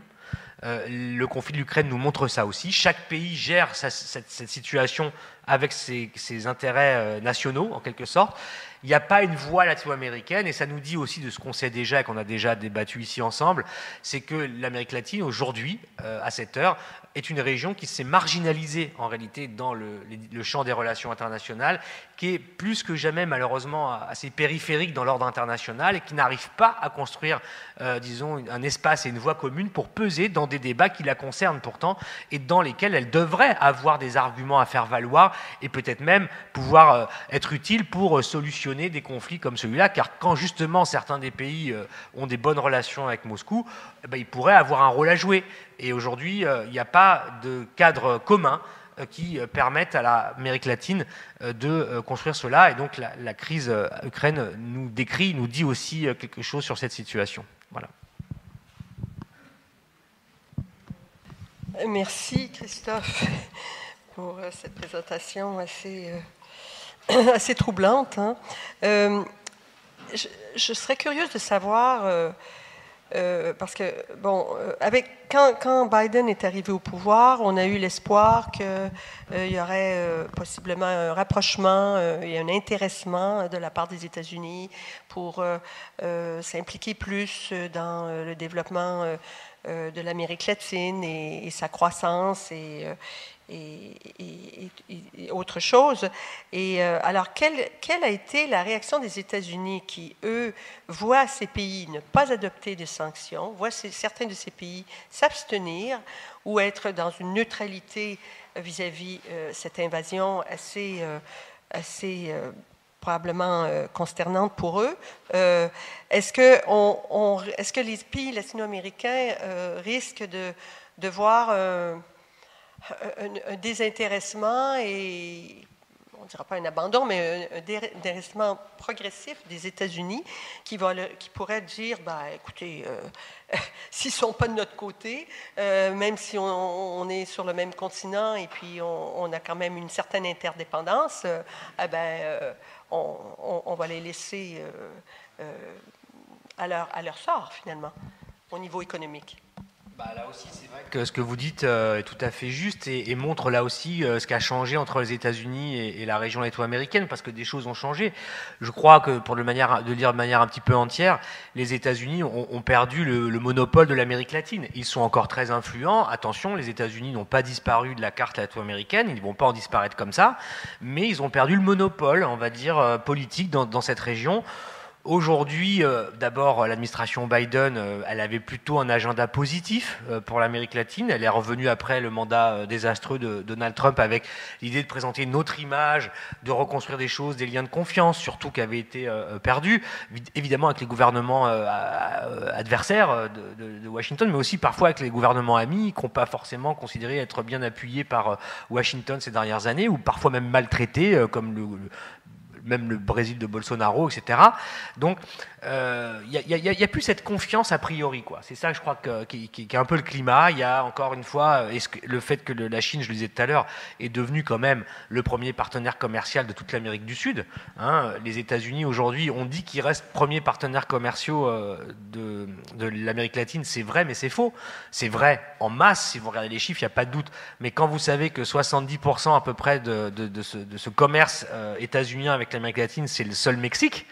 le conflit de l'Ukraine nous montre ça aussi. Chaque pays gère cette, situation avec ses, intérêts nationaux, en quelque sorte. Il n'y a pas une voix latino-américaine, et ça nous dit aussi de ce qu'on sait déjà et qu'on a déjà débattu ici ensemble, c'est que l'Amérique latine, aujourd'hui, à cette heure, est une région qui s'est marginalisée en réalité dans le, champ des relations internationales, qui est plus que jamais malheureusement assez périphérique dans l'ordre international et qui n'arrive pas à construire, euh, disons, un espace et une voie commune pour peser dans des débats qui la concernent pourtant et dans lesquels elle devrait avoir des arguments à faire valoir et peut-être même pouvoir euh, être utile pour euh, solutionner des conflits comme celui-là, car quand justement certains des pays ont des bonnes relations avec Moscou, eh ben, ils pourraient avoir un rôle à jouer. Et aujourd'hui, il n'y a pas de cadre commun euh, qui euh, permettent à l'Amérique latine euh, de construire cela. Et donc la, crise Ukraine nous décrit, nous dit aussi quelque chose sur cette situation. Voilà. Merci Christophe pour cette présentation assez, assez troublante. Hein. je, je, serais curieuse de savoir euh, parce que, bon, euh, avec, quand, Biden est arrivé au pouvoir, on a eu l'espoir qu'il euh, y aurait possiblement un rapprochement et un intéressement de la part des États-Unis pour s'impliquer plus dans le développement de l'Amérique latine et, et, sa croissance et, et, autre chose. Et euh, alors, quelle, a été la réaction des États-Unis qui, eux, voient ces pays ne pas adopter de sanctions, voient certains de ces pays s'abstenir ou être dans une neutralité vis-à-vis euh, cette invasion assez, euh, assez probablement consternante pour eux? est-ce, que les pays latino-américains risquent de voir un, désintéressement et on ne dira pas un abandon, mais un, désintéressement progressif des États-Unis qui, qui pourrait dire, bah, écoutez, euh, s'ils ne sont pas de notre côté, euh, même si on, est sur le même continent et puis on, a quand même une certaine interdépendance, euh, eh ben, on, va les laisser à leur sort, finalement, au niveau économique. Bah, là aussi, c'est vrai que ce que vous dites euh, est tout à fait juste et, montre là aussi euh, ce qui a changé entre les États-Unis et, la région latino-américaine, parce que des choses ont changé. Je crois que, pour le manière, de dire de manière un petit peu entière, les États-Unis ont, perdu le, le, monopole de l'Amérique latine. Ils sont encore très influents. Attention, les États-Unis n'ont pas disparu de la carte latino-américaine, ils ne vont pas en disparaître comme ça, mais ils ont perdu le monopole, on va dire, euh, politique dans cette région. Aujourd'hui, euh, d'abord, l'administration Biden, euh, elle avait plutôt un agenda positif euh, pour l'Amérique latine. Elle est revenue après le mandat désastreux de, Donald Trump avec l'idée de présenter une autre image, de reconstruire des choses, des liens de confiance, surtout qui avaient été perdus, évidemment avec les gouvernements adversaires de, Washington, mais aussi parfois avec les gouvernements amis qui n'ont pas forcément considéré être bien appuyés par Washington ces dernières années, ou parfois même maltraités, comme le, même le Brésil de Bolsonaro, etc. Donc, il euh, n'y a, plus cette confiance a priori. quoi. C'est ça, je crois, que, qui, est un peu le climat. Il y a encore une fois que, le fait que la Chine, je le disais tout à l'heure, est devenue quand même le premier partenaire commercial de toute l'Amérique du Sud. Hein. Les États-Unis, aujourd'hui, on dit qu'ils restent premiers partenaires commerciaux euh, de, l'Amérique latine. C'est vrai, mais c'est faux. C'est vrai en masse, si vous regardez les chiffres, il n'y a pas de doute. Mais quand vous savez que 70% à peu près de, de, ce, de ce, commerce euh, états-unien avec l'Amérique latine, c'est le seul Mexique,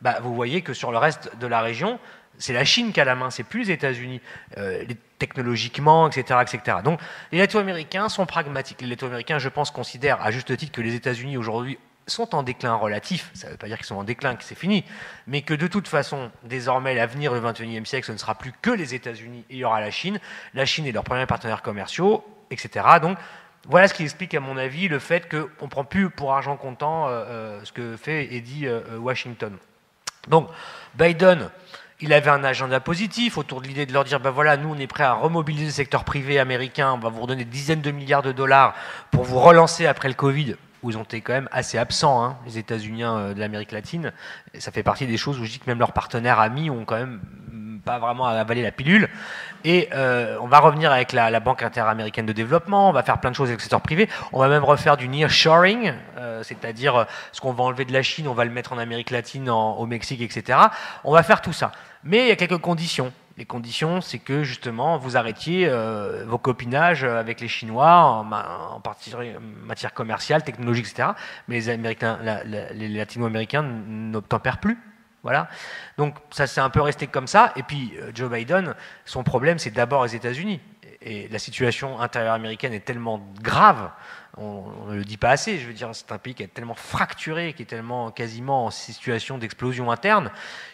bah, vous voyez que sur le reste de la région, c'est la Chine qui a la main, c'est plus les États-Unis, euh, technologiquement, etc., etc. Donc les Latino-Américains sont pragmatiques. Les Latino-Américains, je pense, considèrent à juste titre que les États-Unis aujourd'hui sont en déclin relatif, ça ne veut pas dire qu'ils sont en déclin, que c'est fini, mais que de toute façon, désormais, l'avenir du XXIe siècle, ce ne sera plus que les États-Unis il y aura la Chine. La Chine est leur premier partenaire commerciaux, etc. Donc voilà ce qui explique, à mon avis, le fait qu'on ne prend plus pour argent comptant euh, euh, ce que fait et dit Washington. Donc Biden, il avait un agenda positif autour de l'idée de leur dire, ben voilà, nous on est prêt à remobiliser le secteur privé américain, on va vous redonner des dizaines de milliards de dollars pour vous relancer après le Covid, où ils ont été quand même assez absents, hein, les États-Unis euh, de l'Amérique latine. Et ça fait partie des choses où je dis que même leurs partenaires amis ont quand même pas vraiment avalé la pilule. Et euh, on va revenir avec la, Banque interaméricaine de développement, on va faire plein de choses avec le secteur privé, on va même refaire du nearshoring, euh, c'est-à-dire euh, ce qu'on va enlever de la Chine, on va le mettre en Amérique latine, au Mexique, etc. On va faire tout ça. Mais il y a quelques conditions. Les conditions, c'est que justement, vous arrêtiez vos copinages avec les Chinois, en, matière commerciale, technologique, etc. Mais les, les Latino-Américains n'obtempèrent plus. Voilà. Donc ça s'est un peu resté comme ça. Et puis euh, Joe Biden, son problème, c'est d'abord les États-Unis. Et la situation intérieure américaine est tellement grave, on ne le dit pas assez, je veux dire, c'est un pays qui est tellement fracturé, qui est tellement quasiment en situation d'explosion interne,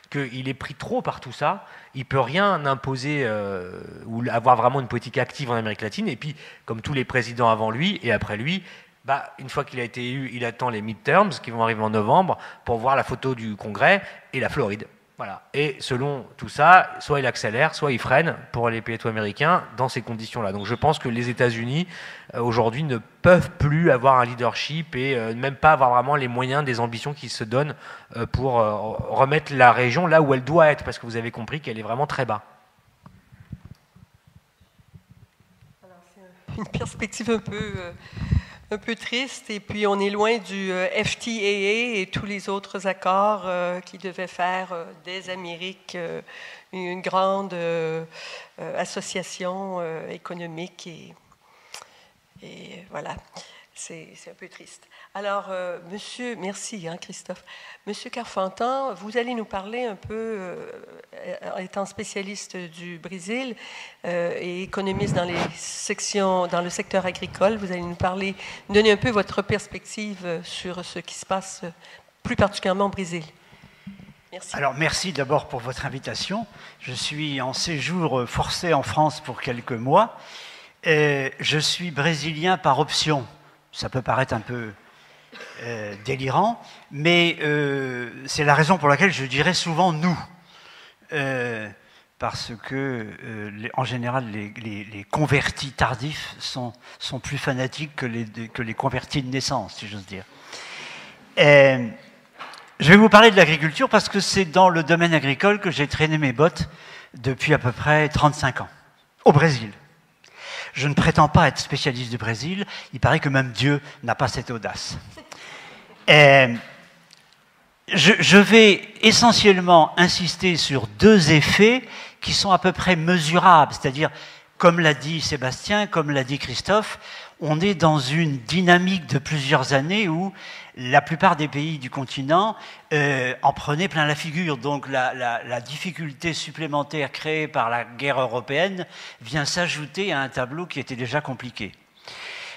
qu'il est pris trop par tout ça, il peut rien imposer euh, ou avoir vraiment une politique active en Amérique latine. Et puis, comme tous les présidents avant lui et après lui, bah, une fois qu'il a été élu, il attend les midterms qui vont arriver en novembre pour voir la photo du Congrès et la Floride. Voilà. Et selon tout ça, soit il accélère, soit il freine pour les pays américains dans ces conditions-là. Donc je pense que les États-Unis euh, aujourd'hui ne peuvent plus avoir un leadership et euh, même pas avoir vraiment les moyens des ambitions qu'ils se donnent euh, pour remettre la région là où elle doit être, parce que vous avez compris qu'elle est vraiment très bas. Une perspective un peu un peu triste. Et puis, on est loin du euh, FTAA et tous les autres accords euh, qui devaient faire euh, des Amériques une grande association économique. Et, et voilà, c'est un peu triste. Alors, euh, monsieur, merci hein, Christophe. Monsieur Carfantin, vous allez nous parler un peu, euh, étant spécialiste du Brésil euh, et économiste dans le secteur agricole, vous allez nous parler, donner un peu votre perspective sur ce qui se passe plus particulièrement au Brésil. Merci. Alors, merci d'abord pour votre invitation. Je suis en séjour forcé en France pour quelques mois. Et je suis brésilien par option. Ça peut paraître un peu euh, délirant, mais euh, c'est la raison pour laquelle je dirais souvent nous. Euh, parce que, en général, les, convertis tardifs sont, sont plus fanatiques que les, que les, convertis de naissance, si j'ose dire. je vais vous parler de l'agriculture parce que c'est dans le domaine agricole que j'ai traîné mes bottes depuis à peu près 35 ans, au Brésil. Je ne prétends pas être spécialiste du Brésil, il paraît que même Dieu n'a pas cette audace. Euh, je, vais essentiellement insister sur deux effets qui sont à peu près mesurables, c'est-à-dire comme l'a dit Sébastien, comme l'a dit Christophe, on est dans une dynamique de plusieurs années où la plupart des pays du continent euh, en prenaient plein la figure. Donc la, difficulté supplémentaire créée par la guerre européenne vient s'ajouter à un tableau qui était déjà compliqué.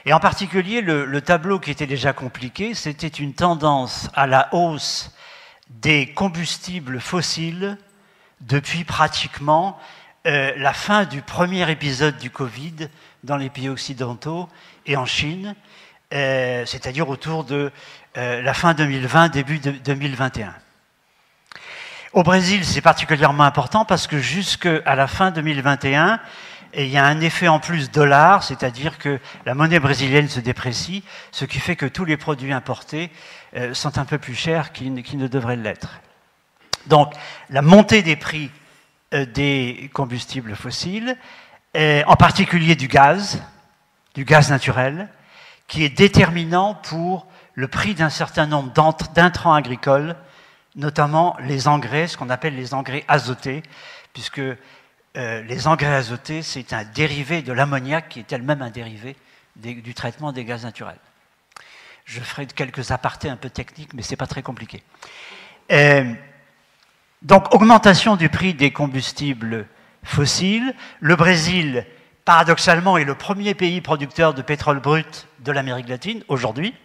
Et en particulier, le tableau qui était déjà compliqué, c'était une tendance à la hausse des combustibles fossiles depuis pratiquement euh, la fin du premier épisode du Covid dans les pays occidentaux et en Chine, euh, c'est-à-dire autour de euh, la fin 2020, début 2021. Au Brésil, c'est particulièrement important parce que jusqu'à la fin 2021, il y a un effet en plus dollar, c'est-à-dire que la monnaie brésilienne se déprécie, ce qui fait que tous les produits importés sont un peu plus chers qu'ils ne devraient l'être. Donc, la montée des prix des combustibles fossiles, en particulier du gaz, du gaz naturel, qui est déterminant pour le prix d'un certain nombre d'intrants agricoles, notamment les engrais, ce qu'on appelle les engrais azotés, puisque euh, les engrais azotés, c'est un dérivé de l'ammoniac qui est elle-même un dérivé du traitement des gaz naturels. Je ferai quelques apartés un peu techniques, mais ce n'est pas très compliqué. Euh, donc augmentation du prix des combustibles fossiles. Le Brésil, paradoxalement, est le premier pays producteur de pétrole brut de l'Amérique latine aujourd'hui.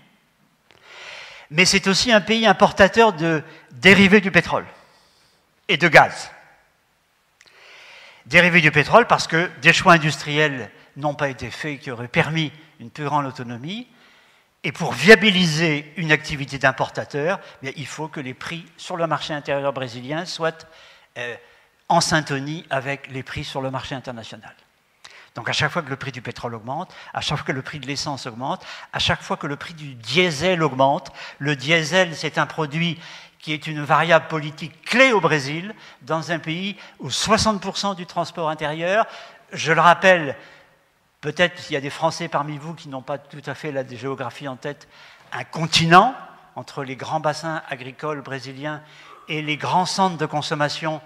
Mais c'est aussi un pays importateur de dérivés du pétrole et de gaz. Dérivés du pétrole parce que des choix industriels n'ont pas été faits qui auraient permis une plus grande autonomie. Et pour viabiliser une activité d'importateur, eh il faut que les prix sur le marché intérieur brésilien soient euh, en syntonie avec les prix sur le marché international. Donc à chaque fois que le prix du pétrole augmente, à chaque fois que le prix de l'essence augmente, à chaque fois que le prix du diesel augmente, le diesel c'est un produit qui est une variable politique clé au Brésil, dans un pays où 60% du transport intérieur, je le rappelle, Peut-être s'il y a des Français parmi vous qui n'ont pas tout à fait la géographie en tête, un continent entre les grands bassins agricoles brésiliens et les grands centres de consommation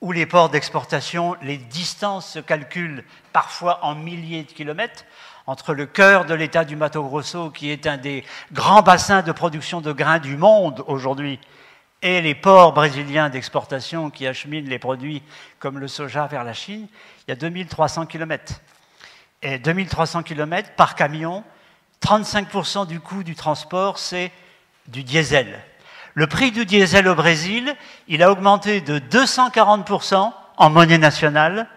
ou les ports d'exportation, les distances se calculent parfois en milliers de kilomètres entre le cœur de l'État du Mato Grosso, qui est un des grands bassins de production de grains du monde aujourd'hui, et les ports brésiliens d'exportation qui acheminent les produits comme le soja vers la Chine, il y a 2300 kilomètres et 2300 km par camion, 35% du coût du transport, c'est du diesel. Le prix du diesel au Brésil, il a augmenté de 240% en monnaie nationale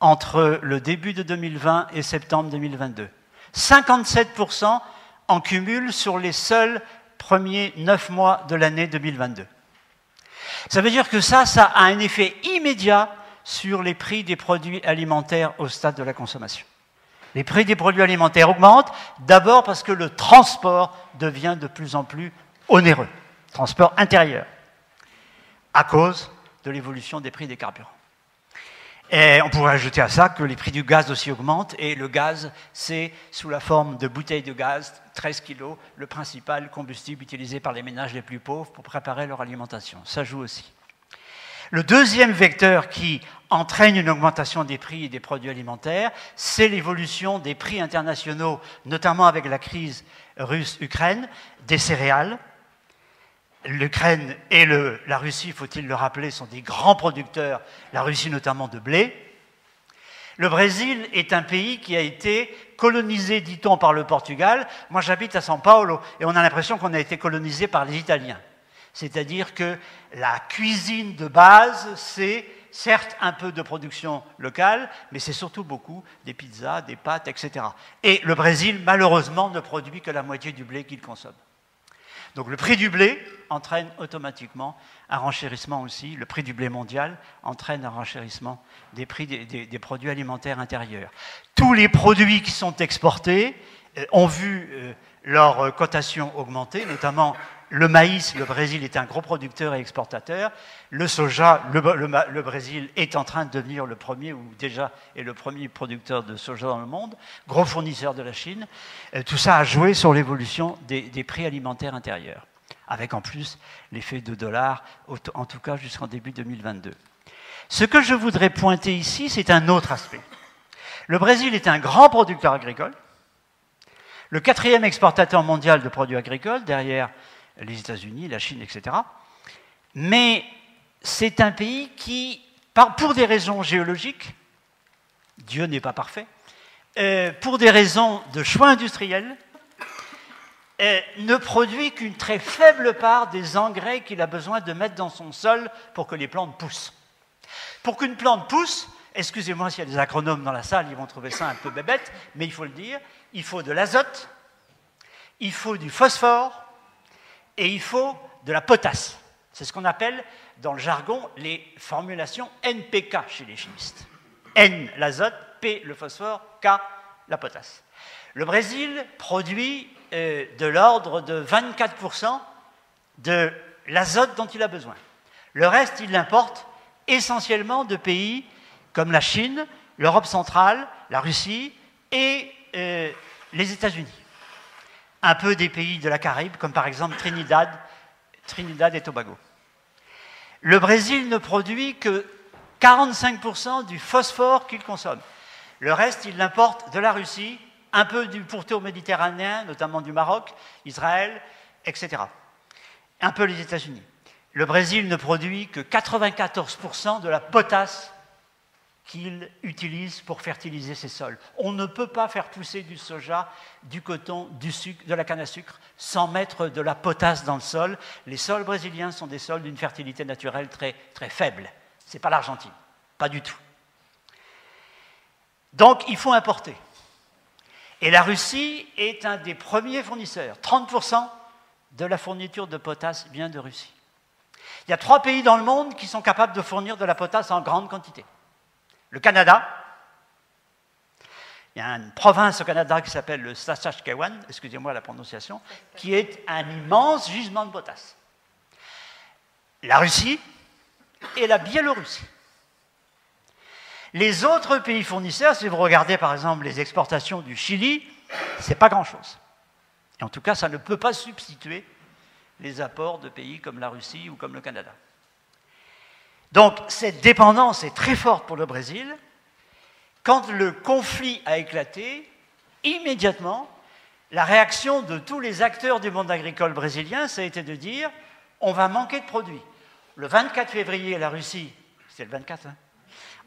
entre le début de 2020 et septembre 2022. 57% en cumul sur les seuls premiers neuf mois de l'année 2022. Ça veut dire que ça, ça a un effet immédiat sur les prix des produits alimentaires au stade de la consommation. Les prix des produits alimentaires augmentent, d'abord parce que le transport devient de plus en plus onéreux, transport intérieur, à cause de l'évolution des prix des carburants. Et on pourrait ajouter à ça que les prix du gaz aussi augmentent, et le gaz, c'est sous la forme de bouteilles de gaz, 13 kg, le principal combustible utilisé par les ménages les plus pauvres pour préparer leur alimentation. Ça joue aussi. Le deuxième vecteur qui entraîne une augmentation des prix des produits alimentaires, c'est l'évolution des prix internationaux, notamment avec la crise russe-Ukraine, des céréales. L'Ukraine et la Russie, faut-il le rappeler, sont des grands producteurs, la Russie notamment de blé. Le Brésil est un pays qui a été colonisé, dit-on, par le Portugal. Moi, j'habite à São Paulo et on a l'impression qu'on a été colonisé par les Italiens. C'est-à-dire que la cuisine de base, c'est certes un peu de production locale, mais c'est surtout beaucoup des pizzas, des pâtes, etc. Et le Brésil, malheureusement, ne produit que la moitié du blé qu'il consomme. Donc le prix du blé entraîne automatiquement un renchérissement aussi. Le prix du blé mondial entraîne un renchérissement des prix des, produits alimentaires intérieurs. Tous les produits qui sont exportés euh, ont vu euh, leur cotation augmenter, notamment le maïs, le Brésil est un gros producteur et exportateur. Le soja, le, Brésil est en train de devenir le premier, ou déjà est le premier producteur de soja dans le monde, gros fournisseur de la Chine. Euh, tout ça a joué sur l'évolution des, prix alimentaires intérieurs, avec en plus l'effet de dollar, en tout cas jusqu'en début 2022. Ce que je voudrais pointer ici, c'est un autre aspect. Le Brésil est un grand producteur agricole, le quatrième exportateur mondial de produits agricoles, derrière les États-Unis, la Chine, etc. Mais c'est un pays qui, pour des raisons géologiques, Dieu n'est pas parfait, euh, pour des raisons de choix industriels, euh, ne produit qu'une très faible part des engrais qu'il a besoin de mettre dans son sol pour que les plantes poussent. Pour qu'une plante pousse, excusez-moi s'il y a des acronomes dans la salle, ils vont trouver ça un peu bébête, mais il faut le dire, il faut de l'azote, il faut du phosphore et il faut de la potasse. C'est ce qu'on appelle dans le jargon les formulations NPK chez les chimistes. N l'azote, P le phosphore, K la potasse. Le Brésil produit euh, de l'ordre de 24% de l'azote dont il a besoin. Le reste, il l'importe essentiellement de pays comme la Chine, l'Europe centrale, la Russie et euh, les États-Unis. Un peu des pays de la Caraïbe, comme par exemple Trinidad, Trinidad et Tobago. Le Brésil ne produit que 45% du phosphore qu'il consomme. Le reste, il l'importe de la Russie, un peu du pourtour méditerranéen, notamment du Maroc, Israël, etc. Un peu les États-Unis. Le Brésil ne produit que 94% de la potasse qu'il utilise pour fertiliser ses sols. On ne peut pas faire pousser du soja, du coton, du sucre, de la canne à sucre sans mettre de la potasse dans le sol. Les sols brésiliens sont des sols d'une fertilité naturelle très, très faible. Ce n'est pas l'Argentine, pas du tout. Donc il faut importer. Et la Russie est un des premiers fournisseurs. 30% de la fourniture de potasse vient de Russie. Il y a trois pays dans le monde qui sont capables de fournir de la potasse en grande quantité. Le Canada, il y a une province au Canada qui s'appelle le Saskatchewan, excusez-moi la prononciation, qui est un immense gisement de potasse. La Russie et la Biélorussie. Les autres pays fournisseurs, si vous regardez par exemple les exportations du Chili, ce n'est pas grand-chose. En tout cas, ça ne peut pas substituer les apports de pays comme la Russie ou comme le Canada. Donc cette dépendance est très forte pour le Brésil. Quand le conflit a éclaté, immédiatement, la réaction de tous les acteurs du monde agricole brésilien, ça a été de dire on va manquer de produits. Le 24 février, la Russie, c'est le 24, hein,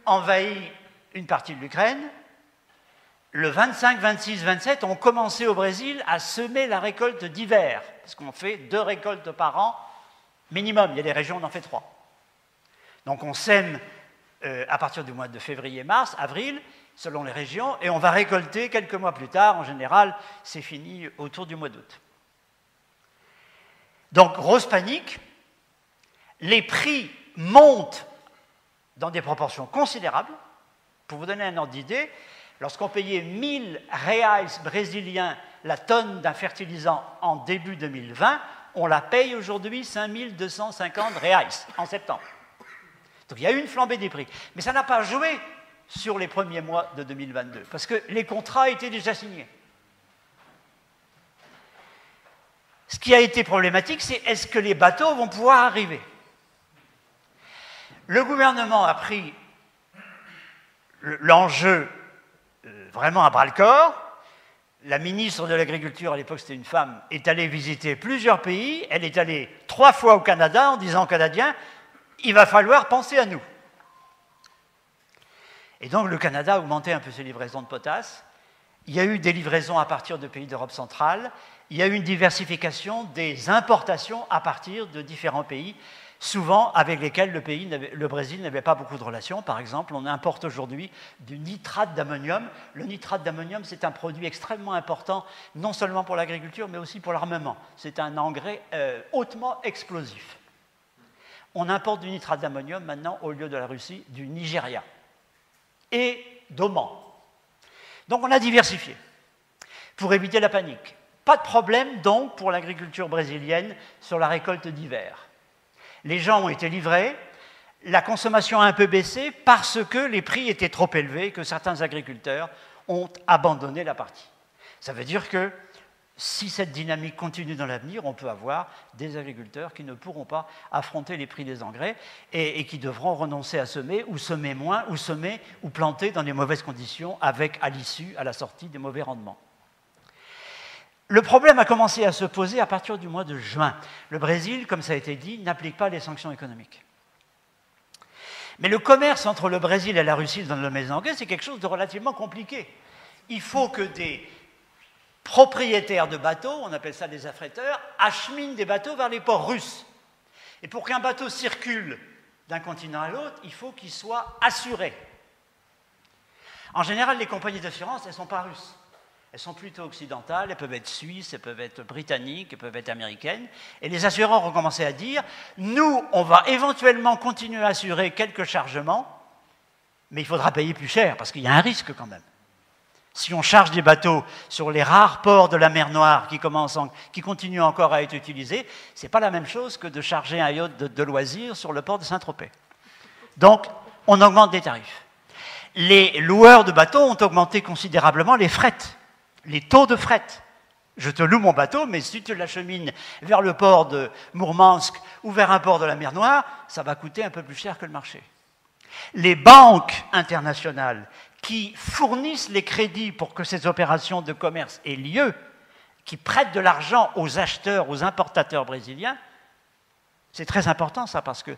envahit une partie de l'Ukraine. Le 25, 26, 27 ont commencé au Brésil à semer la récolte d'hiver, parce qu'on fait deux récoltes par an minimum. Il y a des régions on en fait trois. Donc on sème euh, à partir du mois de février-mars, avril, selon les régions, et on va récolter quelques mois plus tard. En général, c'est fini autour du mois d'août. Donc, grosse panique, les prix montent dans des proportions considérables. Pour vous donner un ordre d'idée, lorsqu'on payait 1000 reais brésiliens la tonne d'un fertilisant en début 2020, on la paye aujourd'hui 5250 reais en septembre. Donc il y a eu une flambée des prix. Mais ça n'a pas joué sur les premiers mois de 2022, parce que les contrats étaient déjà signés. Ce qui a été problématique, c'est est-ce que les bateaux vont pouvoir arriver? Le gouvernement a pris l'enjeu euh, vraiment à bras le corps. La ministre de l'Agriculture, à l'époque c'était une femme, est allée visiter plusieurs pays. Elle est allée trois fois au Canada en disant aux Canadiens, il va falloir penser à nous. Et donc le Canada a augmenté un peu ses livraisons de potasse. Il y a eu des livraisons à partir de pays d'Europe centrale. Il y a eu une diversification des importations à partir de différents pays souvent avec lesquels le, Brésil n'avait pas beaucoup de relations. Par exemple, on importe aujourd'hui du nitrate d'ammonium. Le nitrate d'ammonium, c'est un produit extrêmement important, non seulement pour l'agriculture, mais aussi pour l'armement. C'est un engrais euh, hautement explosif. On importe du nitrate d'ammonium maintenant, au lieu de la Russie, du Nigeria et d'Oman. Donc on a diversifié pour éviter la panique. Pas de problème donc pour l'agriculture brésilienne sur la récolte d'hiver. Les gens ont été livrés, la consommation a un peu baissé parce que les prix étaient trop élevés, que certains agriculteurs ont abandonné la partie. Ça veut dire que si cette dynamique continue dans l'avenir, on peut avoir des agriculteurs qui ne pourront pas affronter les prix des engrais et, qui devront renoncer à semer ou semer moins ou semer ou planter dans des mauvaises conditions avec à l'issue, à la sortie, des mauvais rendements. Le problème a commencé à se poser à partir du mois de juin. Le Brésil, comme ça a été dit, n'applique pas les sanctions économiques. Mais le commerce entre le Brésil et la Russie dans le domaine anglais, c'est quelque chose de relativement compliqué. Il faut que des propriétaires de bateaux, on appelle ça des affréteurs, acheminent des bateaux vers les ports russes. Et pour qu'un bateau circule d'un continent à l'autre, il faut qu'il soit assuré. En général, les compagnies d'assurance, elles ne sont pas russes. Elles sont plutôt occidentales, elles peuvent être suisses, elles peuvent être britanniques, elles peuvent être américaines. Et les assureurs ont commencé à dire, nous, on va éventuellement continuer à assurer quelques chargements, mais il faudra payer plus cher, parce qu'il y a un risque quand même. Si on charge des bateaux sur les rares ports de la mer Noire qui, continuent encore à être utilisés, ce n'est pas la même chose que de charger un yacht de, de loisirs sur le port de Saint-Tropez. Donc, on augmente les tarifs. Les loueurs de bateaux ont augmenté considérablement les frettes, les taux de fret. Je te loue mon bateau, mais si tu l'achemines vers le port de Mourmansk ou vers un port de la mer Noire, ça va coûter un peu plus cher que le marché. Les banques internationales qui fournissent les crédits pour que ces opérations de commerce aient lieu, qui prêtent de l'argent aux acheteurs, aux importateurs brésiliens, c'est très important ça parce que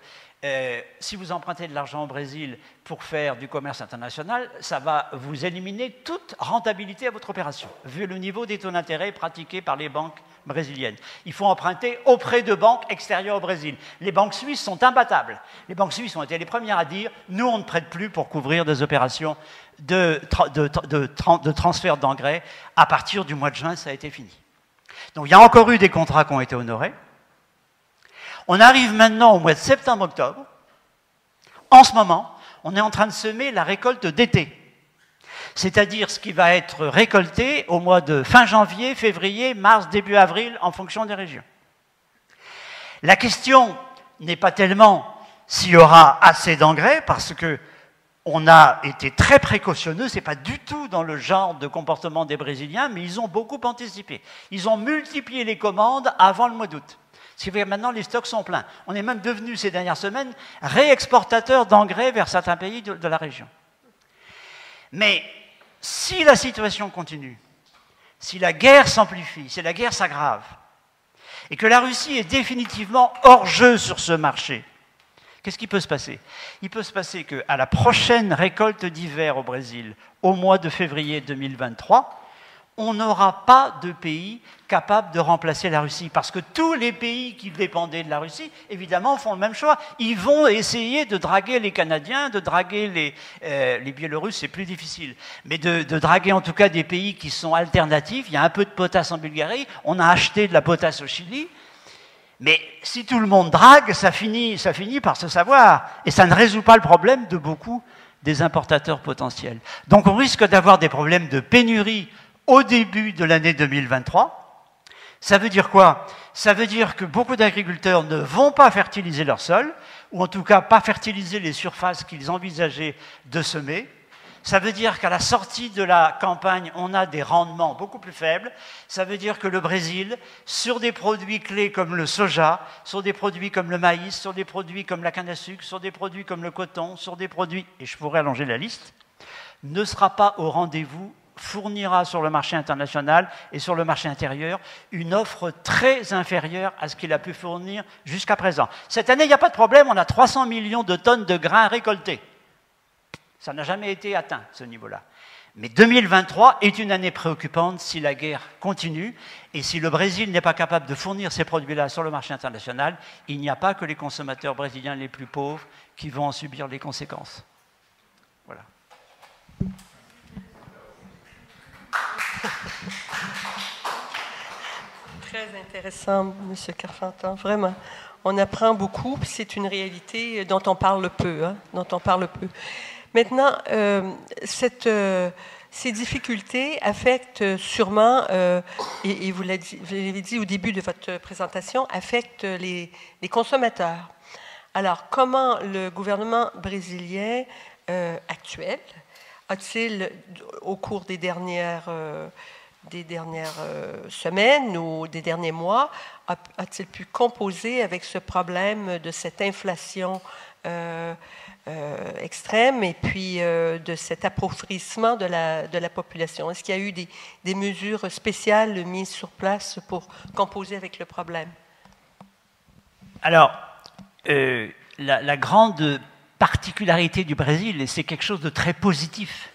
euh, si vous empruntez de l'argent au Brésil pour faire du commerce international, ça va vous éliminer toute rentabilité à votre opération, vu le niveau des taux d'intérêt pratiqués par les banques brésiliennes. Il faut emprunter auprès de banques extérieures au Brésil. Les banques suisses sont imbattables. Les banques suisses ont été les premières à dire nous, on ne prête plus pour couvrir des opérations de, de transfert d'engrais. À partir du mois de juin, ça a été fini. Donc il y a encore eu des contrats qui ont été honorés. On arrive maintenant au mois de septembre-octobre. En ce moment, on est en train de semer la récolte d'été, c'est-à-dire ce qui va être récolté au mois de fin janvier, février, mars, début avril, en fonction des régions. La question n'est pas tellement s'il y aura assez d'engrais, parce que on a été très précautionneux, ce n'est pas du tout dans le genre de comportement des Brésiliens, mais ils ont beaucoup anticipé. Ils ont multiplié les commandes avant le mois d'août. Ce qui fait que maintenant, les stocks sont pleins. On est même devenu, ces dernières semaines, réexportateur d'engrais vers certains pays de, de la région. Mais si la situation continue, si la guerre s'amplifie, si la guerre s'aggrave, et que la Russie est définitivement hors jeu sur ce marché, qu'est-ce qui peut se passer? Il peut se passer qu'à la prochaine récolte d'hiver au Brésil, au mois de février 2023, on n'aura pas de pays capable de remplacer la Russie. Parce que tous les pays qui dépendaient de la Russie, évidemment, font le même choix. Ils vont essayer de draguer les Canadiens, de draguer les, euh, les Biélorusses, c'est plus difficile. Mais de, draguer en tout cas des pays qui sont alternatifs. Il y a un peu de potasse en Bulgarie, on a acheté de la potasse au Chili. Mais si tout le monde drague, ça finit, ça finit par se savoir. Et ça ne résout pas le problème de beaucoup des importateurs potentiels. Donc on risque d'avoir des problèmes de pénurie au début de l'année 2023. Ça veut dire quoi? Ça veut dire que beaucoup d'agriculteurs ne vont pas fertiliser leur sol, ou en tout cas pas fertiliser les surfaces qu'ils envisageaient de semer. Ça veut dire qu'à la sortie de la campagne, on a des rendements beaucoup plus faibles. Ça veut dire que le Brésil, sur des produits clés comme le soja, sur des produits comme le maïs, sur des produits comme la canne à sucre, sur des produits comme le coton, sur des produits, et je pourrais allonger la liste, ne sera pas au rendez-vous fournira sur le marché international et sur le marché intérieur une offre très inférieure à ce qu'il a pu fournir jusqu'à présent. Cette année, il n'y a pas de problème, on a 300 millions de tonnes de grains récoltés. Ça n'a jamais été atteint, ce niveau-là. Mais 2023 est une année préoccupante si la guerre continue et si le Brésil n'est pas capable de fournir ces produits-là sur le marché international, il n'y a pas que les consommateurs brésiliens les plus pauvres qui vont en subir les conséquences. Voilà. Très intéressant, M. Carpenter, vraiment. On apprend beaucoup, c'est une réalité dont on parle peu, hein, dont on parle peu. Maintenant, euh, euh, ces difficultés affectent sûrement, euh, et, vous l'avez dit au début de votre présentation, affectent les consommateurs. Alors, comment le gouvernement brésilien actuel a-t-il, au cours des dernières, euh, des dernières semaines ou des derniers mois a-t-il pu composer avec ce problème de cette inflation extrême et puis de cet appauvrissement de la, de la population? Est-ce qu'il y a eu des, des mesures spéciales mises sur place pour composer avec le problème? Alors, la, grande particularité du Brésil, et c'est quelque chose de très positif,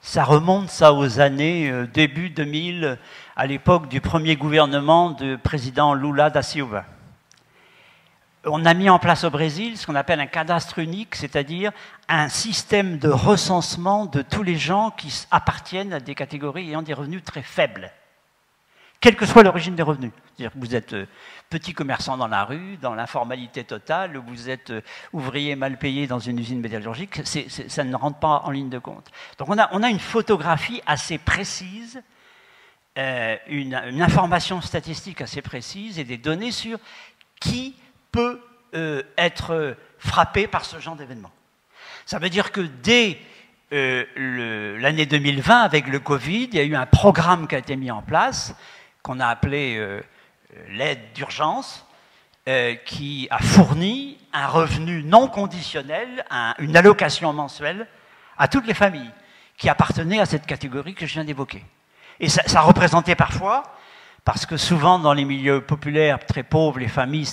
ça remonte ça aux années euh, début 2000, à l'époque du premier gouvernement du président Lula da Silva. On a mis en place au Brésil ce qu'on appelle un cadastre unique, c'est-à-dire un système de recensement de tous les gens qui appartiennent à des catégories ayant des revenus très faibles quelle que soit l'origine des revenus. C'est-à-dire que vous êtes euh, petit commerçant dans la rue, dans l'informalité totale, vous êtes euh, ouvrier mal payé dans une usine métallurgique, ça ne rentre pas en ligne de compte. Donc on a, une photographie assez précise, euh, une, information statistique assez précise et des données sur qui peut être frappé par ce genre d'événement. Ça veut dire que dès l'année 2020, avec le Covid, il y a eu un programme qui a été mis en place qu'on a appelé euh, l'aide d'urgence, euh, qui a fourni un revenu non conditionnel, une allocation mensuelle à toutes les familles qui appartenaient à cette catégorie que je viens d'évoquer. Et ça, représentait parfois, parce que souvent dans les milieux populaires très pauvres, les familles,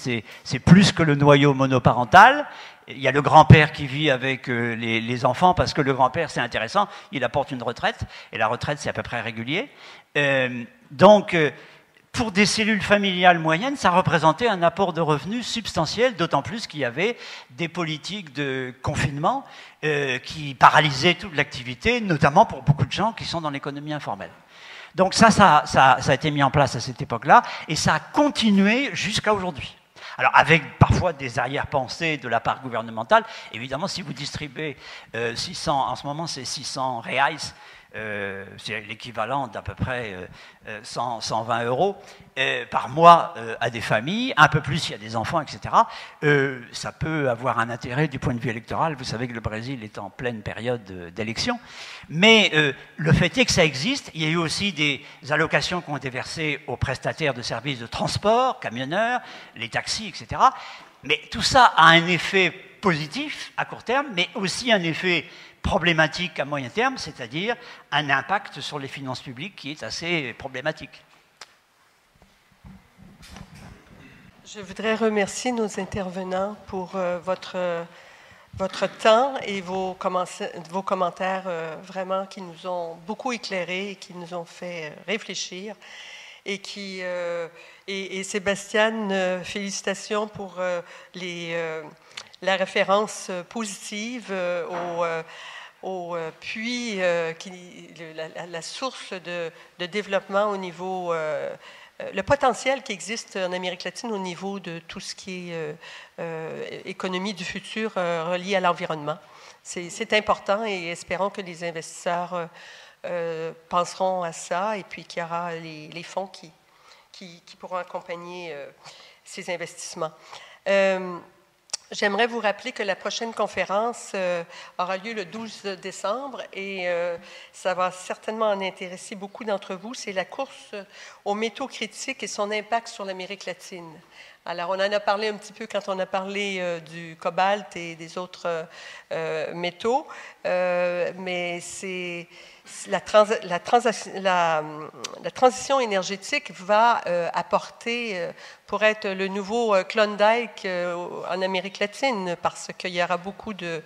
c'est plus que le noyau monoparental. Il y a le grand-père qui vit avec euh, les, enfants parce que le grand-père, c'est intéressant, il apporte une retraite, et la retraite, c'est à peu près régulier. Donc, euh, pour des cellules familiales moyennes, ça représentait un apport de revenus substantiel, d'autant plus qu'il y avait des politiques de confinement euh, qui paralysaient toute l'activité, notamment pour beaucoup de gens qui sont dans l'économie informelle. Donc ça ça, a été mis en place à cette époque-là, et ça a continué jusqu'à aujourd'hui. Alors avec parfois des arrière-pensées de la part gouvernementale, évidemment si vous distribuez 600, euh, en ce moment c'est 600 reais, euh, c'est l'équivalent d'à peu près 100, euh, 120 euros euh, par mois à des familles, un peu plus s'il y a des enfants, etc. ça peut avoir un intérêt du point de vue électoral. Vous savez que le Brésil est en pleine période d'élection. Mais le fait est que ça existe. Il y a eu aussi des allocations qui ont été versées aux prestataires de services de transport, camionneurs, les taxis, etc. Mais tout ça a un effet positif à court terme, mais aussi un effet problématique à moyen terme, c'est-à-dire un impact sur les finances publiques qui est assez problématique. Je voudrais remercier nos intervenants pour euh, votre, votre temps et vos, vos commentaires euh, vraiment qui nous ont beaucoup éclairés et qui nous ont fait euh, réfléchir. Et, qui, et, Sébastien, félicitations pour les la référence positive au, euh, puits, euh, la, source de, développement au niveau, euh, le potentiel qui existe en Amérique latine au niveau de tout ce qui est économie du futur reliée à l'environnement. C'est important et espérons que les investisseurs penseront à ça et puis qu'il y aura les, fonds qui, pourront accompagner ces investissements. J'aimerais vous rappeler que la prochaine conférence euh, aura lieu le 12 décembre et euh, ça va certainement en intéresser beaucoup d'entre vous. C'est la course aux métaux critiques et son impact sur l'Amérique latine. Alors, on en a parlé un petit peu quand on a parlé euh, du cobalt et des autres métaux, mais c'est la, transition énergétique va euh, apporter, euh, pour être le nouveau euh, Klondike en Amérique latine, parce qu'il y aura beaucoup de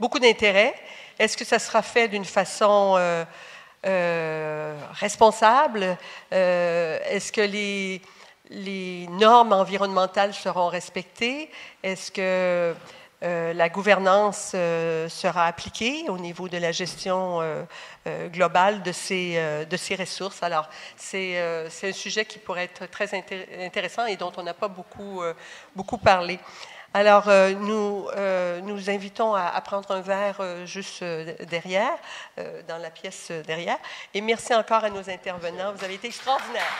beaucoup d'intérêt. Est-ce que ça sera fait d'une façon responsable? Est-ce que les, les normes environnementales seront respectées? Est-ce que euh, la gouvernance euh, sera appliquée au niveau de la gestion euh, globale de ces, de ces ressources? Alors, c'est un sujet qui pourrait être très intéressant et dont on n'a pas beaucoup, beaucoup parlé. Alors, nous nous invitons à, à, prendre un verre juste derrière, dans la pièce derrière. Et merci encore à nos intervenants. Vous avez été extraordinaires.